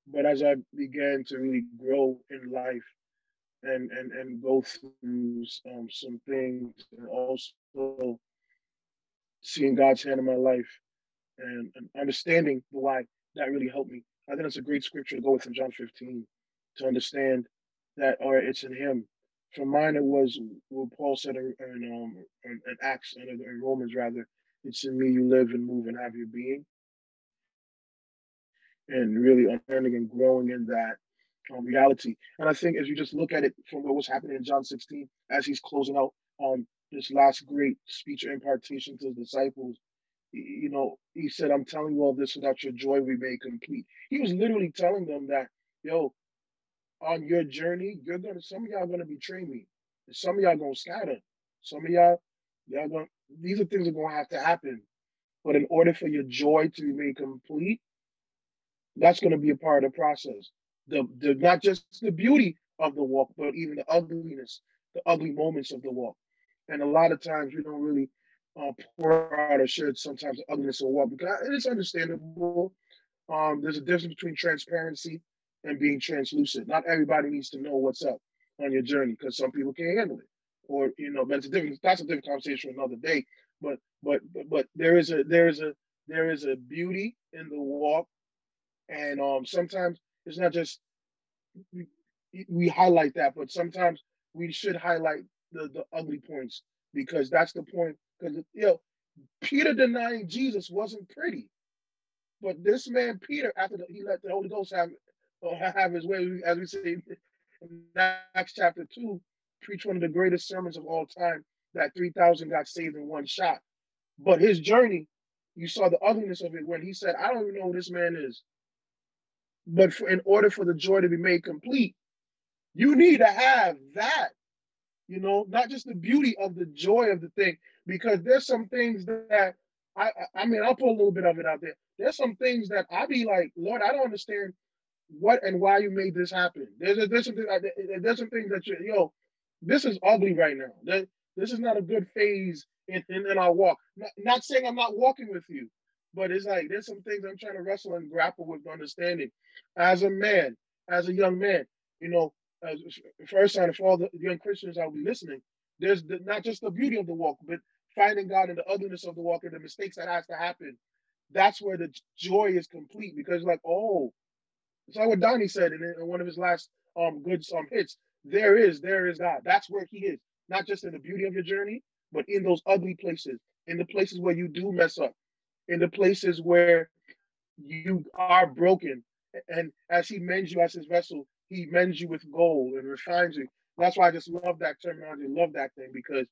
but as I began to really grow in life and and and go through um, some things, and also seeing God's hand in my life and, and understanding the why, that really helped me. I think it's a great scripture to go with in John 15 to understand that, or it's in Him for mine, it was what Paul said in, in, um, in Acts and in Romans, rather. It's in me you live and move and have your being. And really learning and growing in that um, reality. And I think as you just look at it from what was happening in John 16, as he's closing out um, this last great speech or impartation to his disciples, you know, he said, I'm telling you all this so that your joy we may complete. He was literally telling them that, yo, on your journey, you're gonna some of y'all gonna betray me. Some of y'all gonna scatter. Some of y'all, y'all gonna these are things that are gonna have to happen. But in order for your joy to be made complete, that's gonna be a part of the process. The, the not just the beauty of the walk, but even the ugliness, the ugly moments of the walk. And a lot of times we don't really uh, pour out or share sometimes the ugliness of walk because it is understandable. Um, there's a difference between transparency and being translucent. Not everybody needs to know what's up on your journey because some people can't handle it. Or you know, that's a different that's a different conversation for another day. But but but, but there is a there is a there is a beauty in the walk, and um sometimes it's not just we, we highlight that, but sometimes we should highlight the, the ugly points because that's the point. Because you know, Peter denying Jesus wasn't pretty, but this man Peter, after the, he let the Holy Ghost have have his way, as we say in Acts chapter two, preach one of the greatest sermons of all time. That three thousand got saved in one shot. But his journey, you saw the ugliness of it when he said, "I don't even know who this man is." But for, in order for the joy to be made complete, you need to have that you know, not just the beauty of the joy of the thing, because there's some things that I, I mean, I'll put a little bit of it out there. There's some things that I be like, Lord, I don't understand what and why you made this happen. There's there's some there's some things that you, yo, this is ugly right now. That this is not a good phase in, in, in our walk. Not, not saying I'm not walking with you, but it's like there's some things I'm trying to wrestle and grapple with understanding as a man, as a young man. You know, uh, first sign for all the young Christians I'll be listening, there's the, not just the beauty of the walk, but finding God in the ugliness of the walk and the mistakes that has to happen. That's where the joy is complete because, like, oh, it's like what Donnie said in, in one of his last um good um hits. There is, there is God. That's where He is, not just in the beauty of your journey, but in those ugly places, in the places where you do mess up, in the places where you are broken. And as He mends you as His vessel, he mends you with gold and refines you. That's why I just love that terminology, love that thing because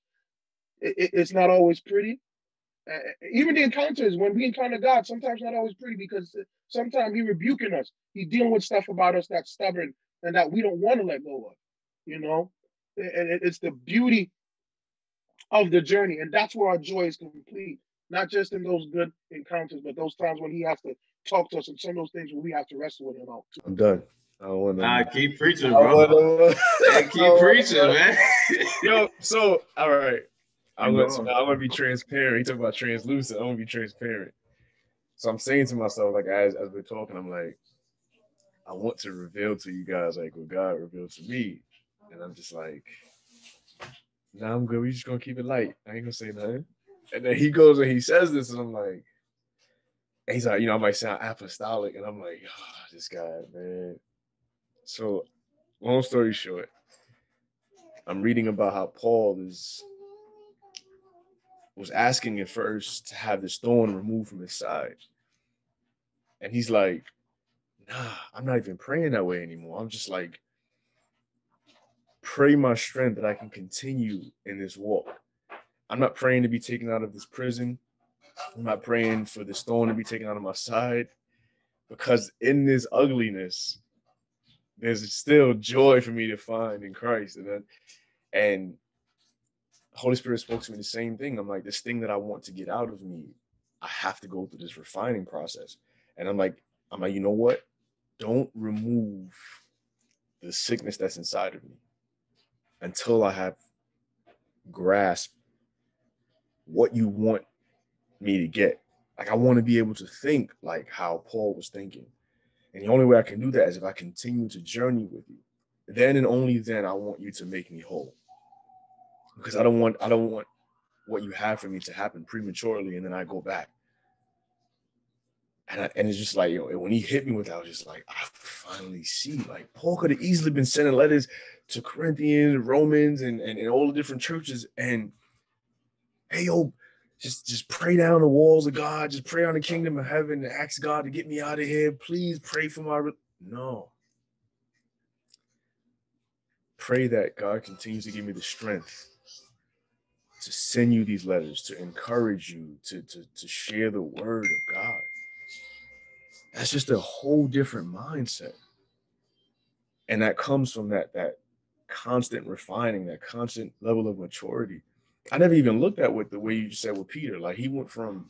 it, it, it's not always pretty. Uh, even the encounters, when we encounter God, sometimes not always pretty because sometimes He rebuking us. He dealing with stuff about us that's stubborn and that we don't want to let go of. You know, and it's the beauty of the journey, and that's where our joy is complete. Not just in those good encounters, but those times when He has to talk to us, and some of those things where we have to wrestle with Him out. I'm done. I don't want to. Nah, keep preaching, bro. yeah, keep preaching, man. Yo, so all right. I'm gonna, so I'm gonna be transparent. He talk about translucent. I'm gonna be transparent. So I'm saying to myself, like as as we're talking, I'm like, I want to reveal to you guys like what God revealed to me, and I'm just like, nah, I'm good. We just gonna keep it light. I ain't gonna say nothing. And then he goes and he says this, and I'm like, and he's like, you know, I might sound apostolic, and I'm like, oh, this guy, man. So, long story short, I'm reading about how Paul is was asking at first to have this thorn removed from his side. And he's like, nah, I'm not even praying that way anymore. I'm just like, pray my strength that I can continue in this walk. I'm not praying to be taken out of this prison. I'm not praying for this thorn to be taken out of my side because in this ugliness, there's still joy for me to find in Christ. And then, and Holy Spirit spoke to me the same thing. I'm like, this thing that I want to get out of me, I have to go through this refining process. And I'm like, I'm like, you know what? Don't remove the sickness that's inside of me until I have grasped what you want me to get. Like I want to be able to think like how Paul was thinking. And the only way I can do that is if I continue to journey with you. Then and only then I want you to make me whole. Because I don't want I don't want what you have for me to happen prematurely and then I go back. And, I, and it's just like, you know, when he hit me with that, I was just like, I finally see. Like, Paul could have easily been sending letters to Corinthians, Romans, and, and, and all the different churches. And, hey, yo, just just pray down the walls of God, just pray on the kingdom of heaven and ask God to get me out of here. Please pray for my no. Pray that God continues to give me the strength to send you these letters, to encourage you, to, to, to share the word of God. That's just a whole different mindset. And that comes from that that constant refining, that constant level of maturity I never even looked at what the way you said with Peter. Like he went from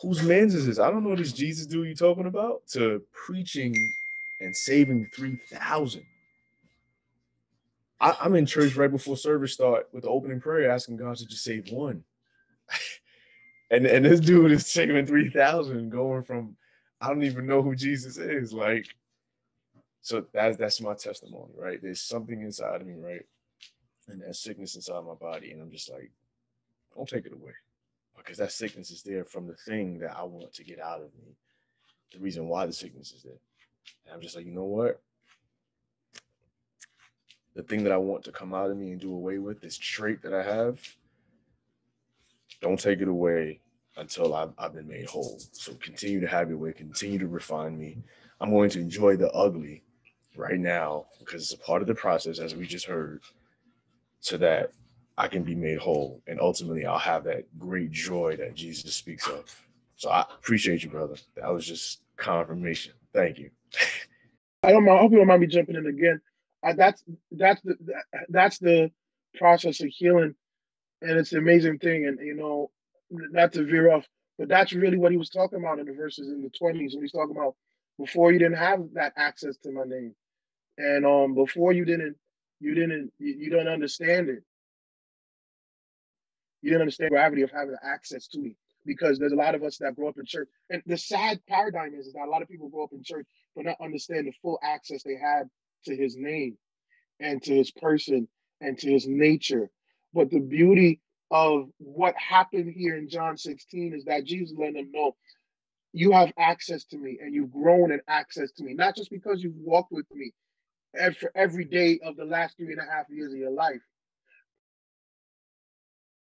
whose man's is this? I don't know this Jesus dude you talking about to preaching and saving 3,000. I'm in church right before service start with the opening prayer asking God to just save one. and, and this dude is saving 3,000 going from, I don't even know who Jesus is. Like, so that's, that's my testimony, right? There's something inside of me, right? And that sickness inside my body. And I'm just like, don't take it away because that sickness is there from the thing that I want to get out of me. The reason why the sickness is there. And I'm just like, you know what? the thing that I want to come out of me and do away with, this trait that I have, don't take it away until I've, I've been made whole. So continue to have your way, continue to refine me. I'm going to enjoy the ugly right now because it's a part of the process, as we just heard, so that I can be made whole. And ultimately, I'll have that great joy that Jesus speaks of. So I appreciate you, brother. That was just confirmation. Thank you. I don't. mind, I hope you don't mind me jumping in again. That's that's the that's the process of healing, and it's an amazing thing. And you know, not to veer off, but that's really what he was talking about in the verses in the twenties when he's talking about before you didn't have that access to my name, and um before you didn't you didn't you, you don't understand it. You didn't understand the gravity of having access to me because there's a lot of us that grow up in church. And the sad paradigm is, is that a lot of people grow up in church but not understand the full access they had to his name and to his person and to his nature. But the beauty of what happened here in John 16 is that Jesus let them know you have access to me and you've grown in access to me, not just because you've walked with me every, every day of the last three and a half years of your life,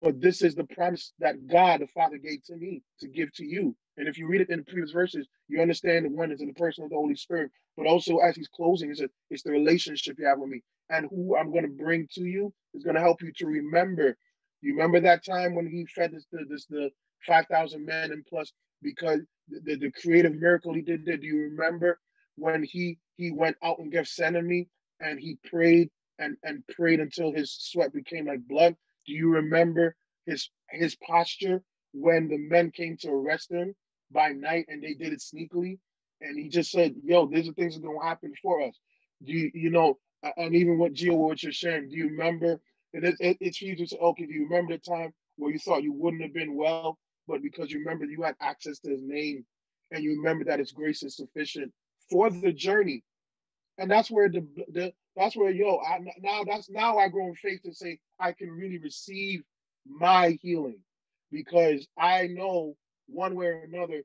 but this is the promise that God the Father gave to me to give to you. And if you read it in the previous verses, you understand the one is in the person of the Holy Spirit. But also, as he's closing, it's, a, it's the relationship you have with me. And who I'm going to bring to you is going to help you to remember. You remember that time when he fed this, the, this, the 5,000 men and plus because the, the creative miracle he did there. Do you remember when he he went out in Gethsemane and he prayed and, and prayed until his sweat became like blood? Do you remember his his posture when the men came to arrest him by night and they did it sneakily? And he just said, "Yo, these are things that gonna happen for us." Do you you know? And even what Gio, what you're sharing, do you remember? And it, it, it's for you to say, okay, do you remember the time where you thought you wouldn't have been well, but because you remember you had access to His name, and you remember that His grace is sufficient for the journey, and that's where the the that's where yo I, now that's now I grow in faith to say I can really receive my healing because I know one way or another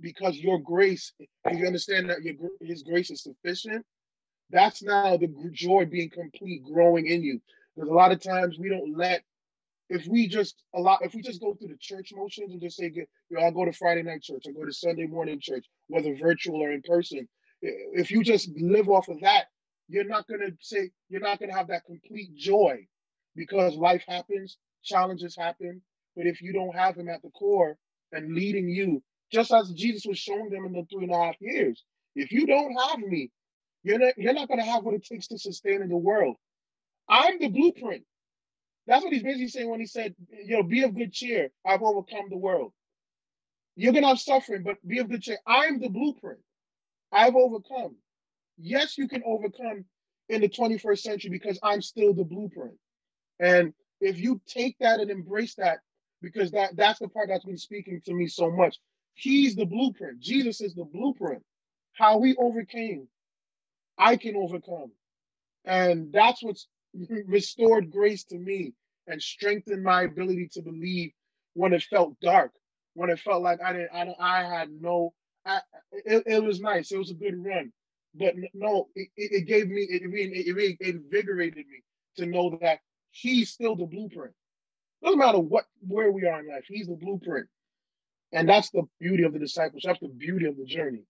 because your grace if you understand that your his grace is sufficient that's now the joy being complete growing in you because a lot of times we don't let if we just a lot if we just go through the church motions and just say you know, I'll go to Friday night church, I go to Sunday morning church, whether virtual or in person. If you just live off of that, you're not going to say, you're not going to have that complete joy because life happens, challenges happen. But if you don't have him at the core and leading you, just as Jesus was showing them in the three and a half years, if you don't have me, you're not, you're not going to have what it takes to sustain in the world. I'm the blueprint. That's what he's basically saying when he said, you know, be of good cheer. I've overcome the world. You're going to have suffering, but be of good cheer. I'm the blueprint. I've overcome yes, you can overcome in the 21st century because I'm still the blueprint. And if you take that and embrace that, because that that's the part that's been speaking to me so much. He's the blueprint. Jesus is the blueprint. How we overcame, I can overcome. And that's what's restored grace to me and strengthened my ability to believe when it felt dark, when it felt like I didn't, I I had no, I, it, it was nice. It was a good run. But no, it, it gave me, it really, it me to know that he's still the blueprint. Doesn't matter what where we are in life, he's the blueprint. And that's the beauty of the discipleship. That's the beauty of the journey.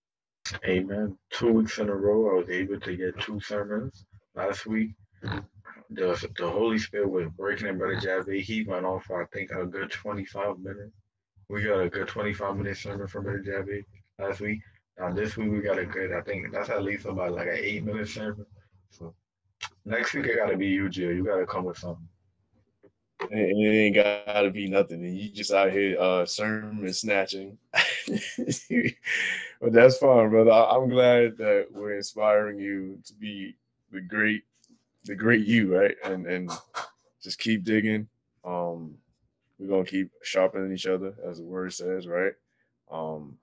Amen. Two weeks in a row, I was able to get two sermons. Last week, the the Holy Spirit was breaking in Brother Jave. He went on for I think a good 25 minutes. We got a good 25 minute sermon from Brother Jave last week. Now this week we got a good. I think that's at least about like an eight minute sermon. So next week it got to be you, Jill. You got to come with something. It ain't gotta be nothing. And you just out here uh sermon snatching. but that's fine, brother. I'm glad that we're inspiring you to be the great, the great you, right? And and just keep digging. Um, we're gonna keep sharpening each other, as the word says, right? Um,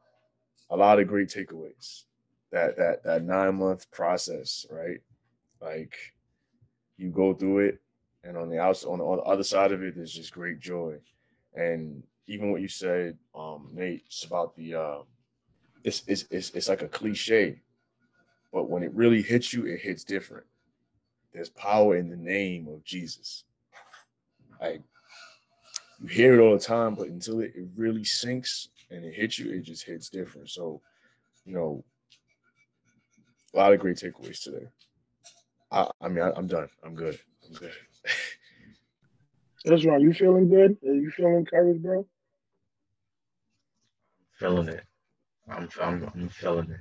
a lot of great takeaways. That that that nine month process, right? Like you go through it, and on the outside, on the, on the other side of it, there's just great joy. And even what you said, um, Nate, it's about the uh, it's, it's it's it's like a cliche, but when it really hits you, it hits different. there's power in the name of Jesus. Like you hear it all the time, but until it, it really sinks and it hits you, it just hits different. So, you know, a lot of great takeaways today. I, I mean, I, am done. I'm good. I'm good. What's wrong? You feeling good? Are you feeling encouraged, bro? Feeling it. I'm I'm I'm feeling it.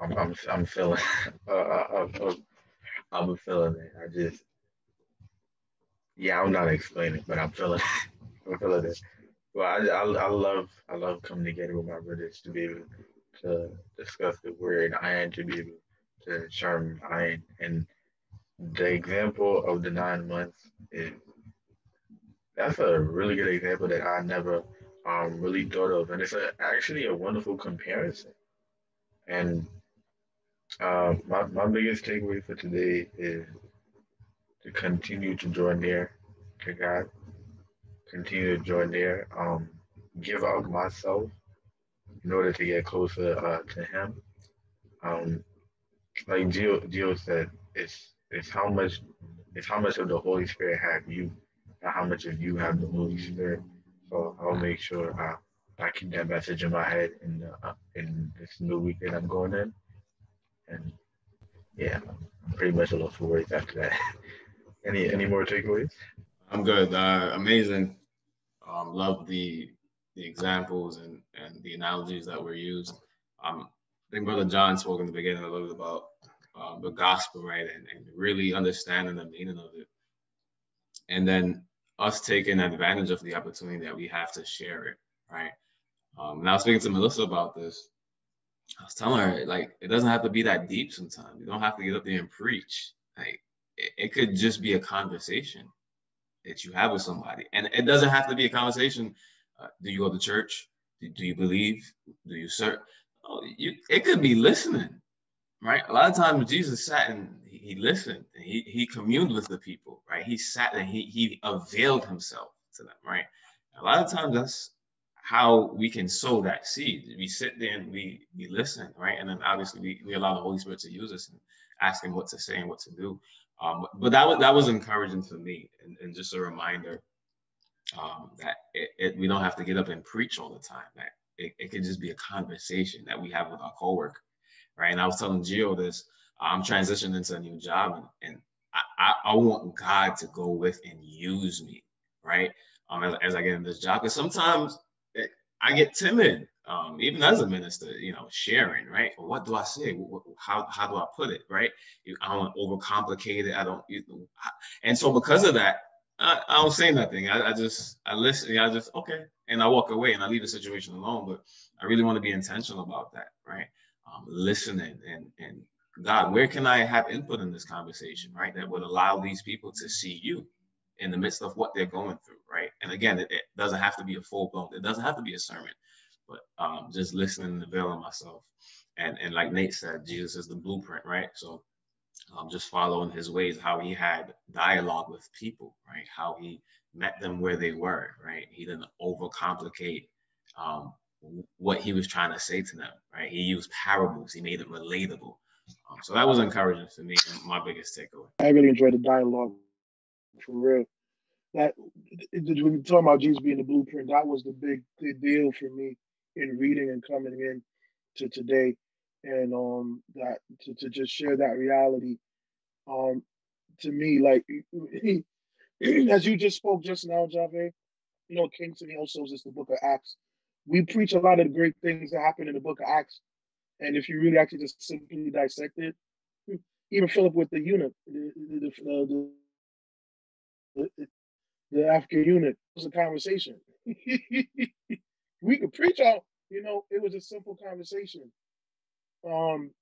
I'm I'm I'm feeling. Uh, uh, I'm, I'm feeling it. I just. Yeah, I'm not explaining, but I'm feeling. It. I'm feeling it. Well, I, I, I love I love coming together with my brothers to be able to discuss the word and to be able to sharpen iron. And the example of the nine months is that's a really good example that I never um, really thought of, and it's a, actually a wonderful comparison. And uh, my my biggest takeaway for today is to continue to draw near to God, continue to join there, um, give up myself in order to get closer uh, to Him. Um, like Gio, Gio said, it's it's how much it's how much of the Holy Spirit have you, not how much of you have the Holy Spirit. So I'll make sure I, I keep that message in my head in the, uh, in this new week that I'm going in, and yeah, I'm pretty much a lost for words after that. any any more takeaways? I'm good. Uh, amazing. Um, love the the examples and and the analogies that were used. Um, I think Brother John spoke in the beginning a little bit about um, the gospel, right, and, and really understanding the meaning of it, and then us taking advantage of the opportunity that we have to share it, right? Um, and I was speaking to Melissa about this. I was telling her, like, it doesn't have to be that deep sometimes. You don't have to get up there and preach. Like, it, it could just be a conversation that you have with somebody. And it doesn't have to be a conversation. Uh, do you go to church? Do, you believe? Do you serve? Oh, you, it could be listening, right? A lot of times Jesus sat and he listened and he, he communed with the people, right? He sat and he, he availed himself to them, right? A lot of times that's how we can sow that seed. We sit there and we, we listen, right? And then obviously we, we allow the Holy Spirit to use us and ask him what to say and what to do. Um, but that was, that was encouraging for me and, and just a reminder um, that it, it, we don't have to get up and preach all the time. That it, it could just be a conversation that we have with our coworker, right? And I was telling Gio this, I'm transitioning into a new job and, and I, I, want God to go with and use me, right? Um, as, as I get in this job, because sometimes I get timid, um, even as a minister, you know, sharing, right? what do I say? How, how do I put it, right? I don't overcomplicate it. I don't, you know, and so because of that, I, I don't say nothing. I, I, just, I listen. I just, okay. And I walk away and I leave the situation alone. But I really want to be intentional about that, right? Um, listening and, and God, where can I have input in this conversation, right? That would allow these people to see you in the midst of what they're going through, right? And again, it, it doesn't have to be a full blown, it doesn't have to be a sermon, but um, just listening and availing myself. And, and like Nate said, Jesus is the blueprint, right? So um, just following his ways, how he had dialogue with people, right? How he met them where they were, right? He didn't overcomplicate um, what he was trying to say to them, right? He used parables, he made it relatable. Um, so that was encouraging for me my biggest takeaway. I really enjoyed the dialogue for real. That when you talking about Jesus being the blueprint, that was the big the deal for me in reading and coming in to today, and um that to, to just share that reality. Um, to me, like as you just spoke just now, Jave, you know, King to me also is the book of Acts. We preach a lot of the great things that happen in the book of Acts, and if you really actually just simply dissect it, even Philip with the eunuch, the, the, the, the, the African eunuch, was a conversation. we could preach out, you know, it was a simple conversation. Um,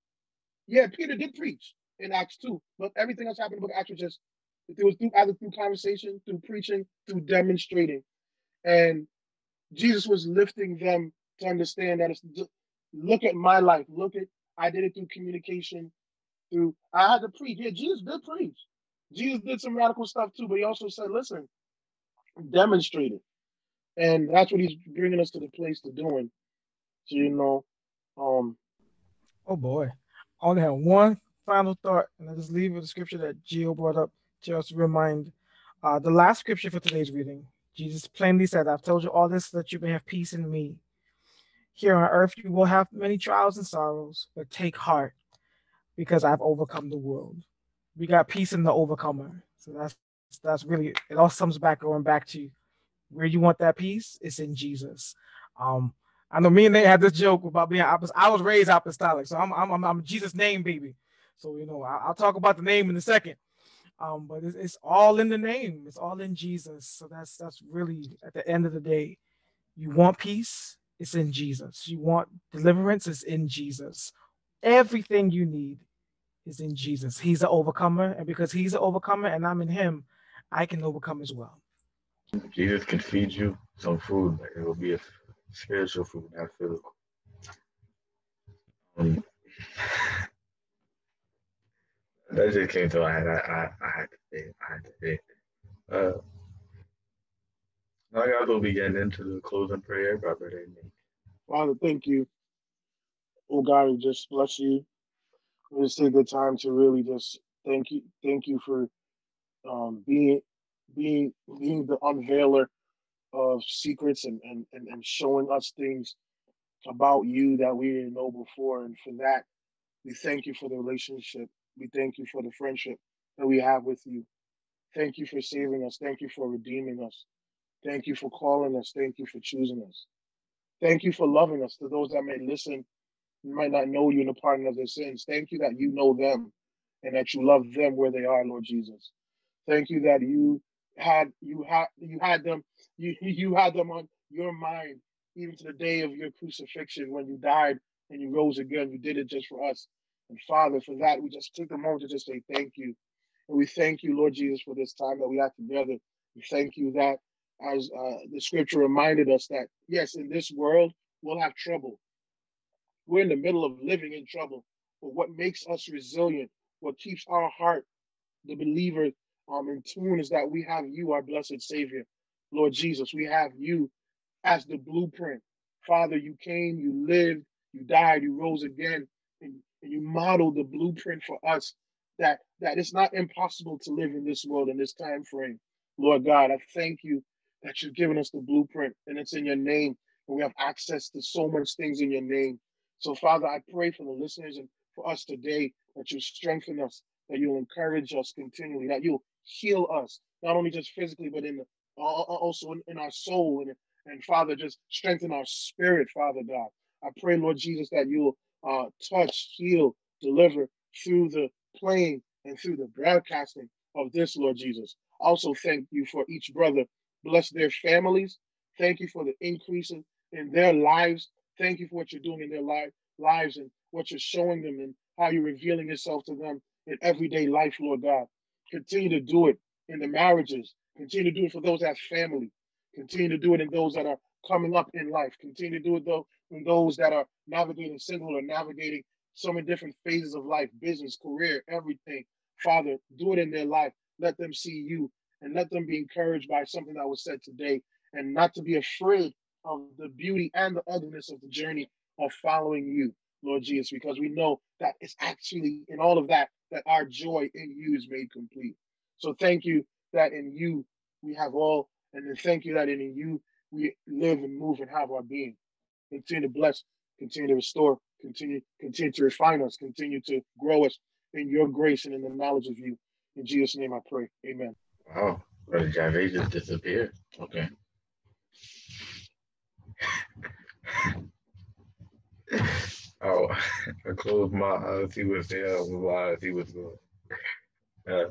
yeah, Peter did preach in Acts 2, but everything else happened Acts was just it was through either through conversation, through preaching, through demonstrating. And Jesus was lifting them to understand that it's look at my life. Look at I did it through communication. Through I had to preach. Yeah, Jesus did preach. Jesus did some radical stuff too, but he also said, "Listen, demonstrate it," and that's what he's bringing us to the place to doing. So you know, um, oh boy, I only have one final thought, and I just leave with the scripture that Gio brought up just to remind uh, the last scripture for today's reading. Jesus plainly said, I've told you all this so that you may have peace in me. Here on earth, you will have many trials and sorrows, but take heart because I've overcome the world. We got peace in the overcomer. So that's that's really it all sums back going back to where you want that peace, it's in Jesus. Um, I know me and they had this joke about being. I was raised apostolic, so I'm I'm I'm, I'm Jesus name baby. So you know I, will talk about the name in a second. Um, but it's, it's all in the name. It's all in Jesus. So that's that's really at the end of the day, you want peace, it's in Jesus. You want deliverance, it's in Jesus. Everything you need is in Jesus. He's an overcomer, and because he's an overcomer and I'm in him, I can overcome as well. Jesus can feed you some food, it will be a spiritual food, not physical. Um, that just came to my head. I, I, I had to say I had to say Uh, now guys we'll be getting into the closing prayer Brother Nate. Father, thank you. Oh God, we just bless you. We just take the time to really just thank you, thank you for um, being being being the unveiler of secrets and, and, and, and showing us things about you that we didn't know before. And for that, we thank you for the relationship. We thank you for the friendship that we have with you. Thank you for saving us. Thank you for redeeming us. Thank you for calling us. Thank you for choosing us. Thank you for loving us. To those that may listen, might not know you in the pardon of their sins. Thank you that you know them and that you love them where they are, Lord Jesus. Thank you that you had you had you had them you you had them on your mind even to the day of your crucifixion when you died and you rose again. You did it just for us. And Father, for that, we just take a moment to just say thank you. And we thank you, Lord Jesus, for this time that we have together. We thank you that as uh, the scripture reminded us that, yes, in this world, we'll have trouble. We're in the middle of living in trouble. But what makes us resilient, what keeps our heart, the believer, um, in tune is that we have you, our blessed Savior, Lord Jesus. We have you as the blueprint. Father, you came, you lived, you died, you rose again, and, and you modeled the blueprint for us that, that it's not impossible to live in this world in this time frame. Lord God, I thank you that you've given us the blueprint and it's in your name. And we have access to so much things in your name. So, Father, I pray for the listeners and for us today that you strengthen us, that you'll encourage us continually, that you'll heal us, not only just physically, but in the, uh, also in, in our soul. And, and Father, just strengthen our spirit, Father God. I pray, Lord Jesus, that you'll uh, touch, heal, deliver through the playing and through the broadcasting of this, Lord Jesus. Also, thank you for each brother. Bless their families. Thank you for the increase in, in their lives. Thank you for what you're doing in their life, lives and what you're showing them and how you're revealing yourself to them in everyday life, Lord God. Continue to do it in the marriages. Continue to do it for those that have family. Continue to do it in those that are coming up in life. Continue to do it though in those that are navigating single or navigating so many different phases of life, business, career, everything. Father, do it in their life. Let them see you and let them be encouraged by something that was said today and not to be afraid of the beauty and the ugliness of the journey of following you, Lord Jesus, because we know that it's actually in all of that that our joy in you is made complete. So thank you that in you we have all, and then thank you that in you we live and move and have our being. Continue to bless, continue to restore, continue, continue to refine us, continue to grow us in your grace and in the knowledge of you. In Jesus' name I pray. Amen. Wow. Brother Jave just disappeared. Okay. oh, I closed my eyes. He was there. My eyes. He was good. Uh,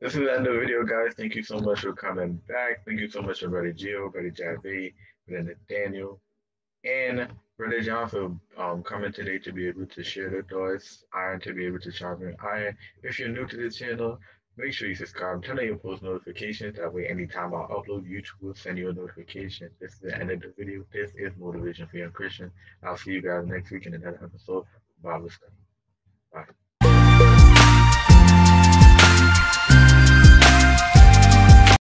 this is the end of the video, guys. Thank you so much for coming back. Thank you so much to Brother Gio, Brother Jave, Brother Daniel, and Brother John for um, coming today to be able to share their thoughts, iron to be able to sharpen iron. If you're new to the channel, make sure you subscribe, turn on your post notifications. That way, anytime I upload, YouTube will send you a notification. This is the end of the video. This is Motivation for Young Christian. I'll see you guys next week in another episode. Bible study. Bye.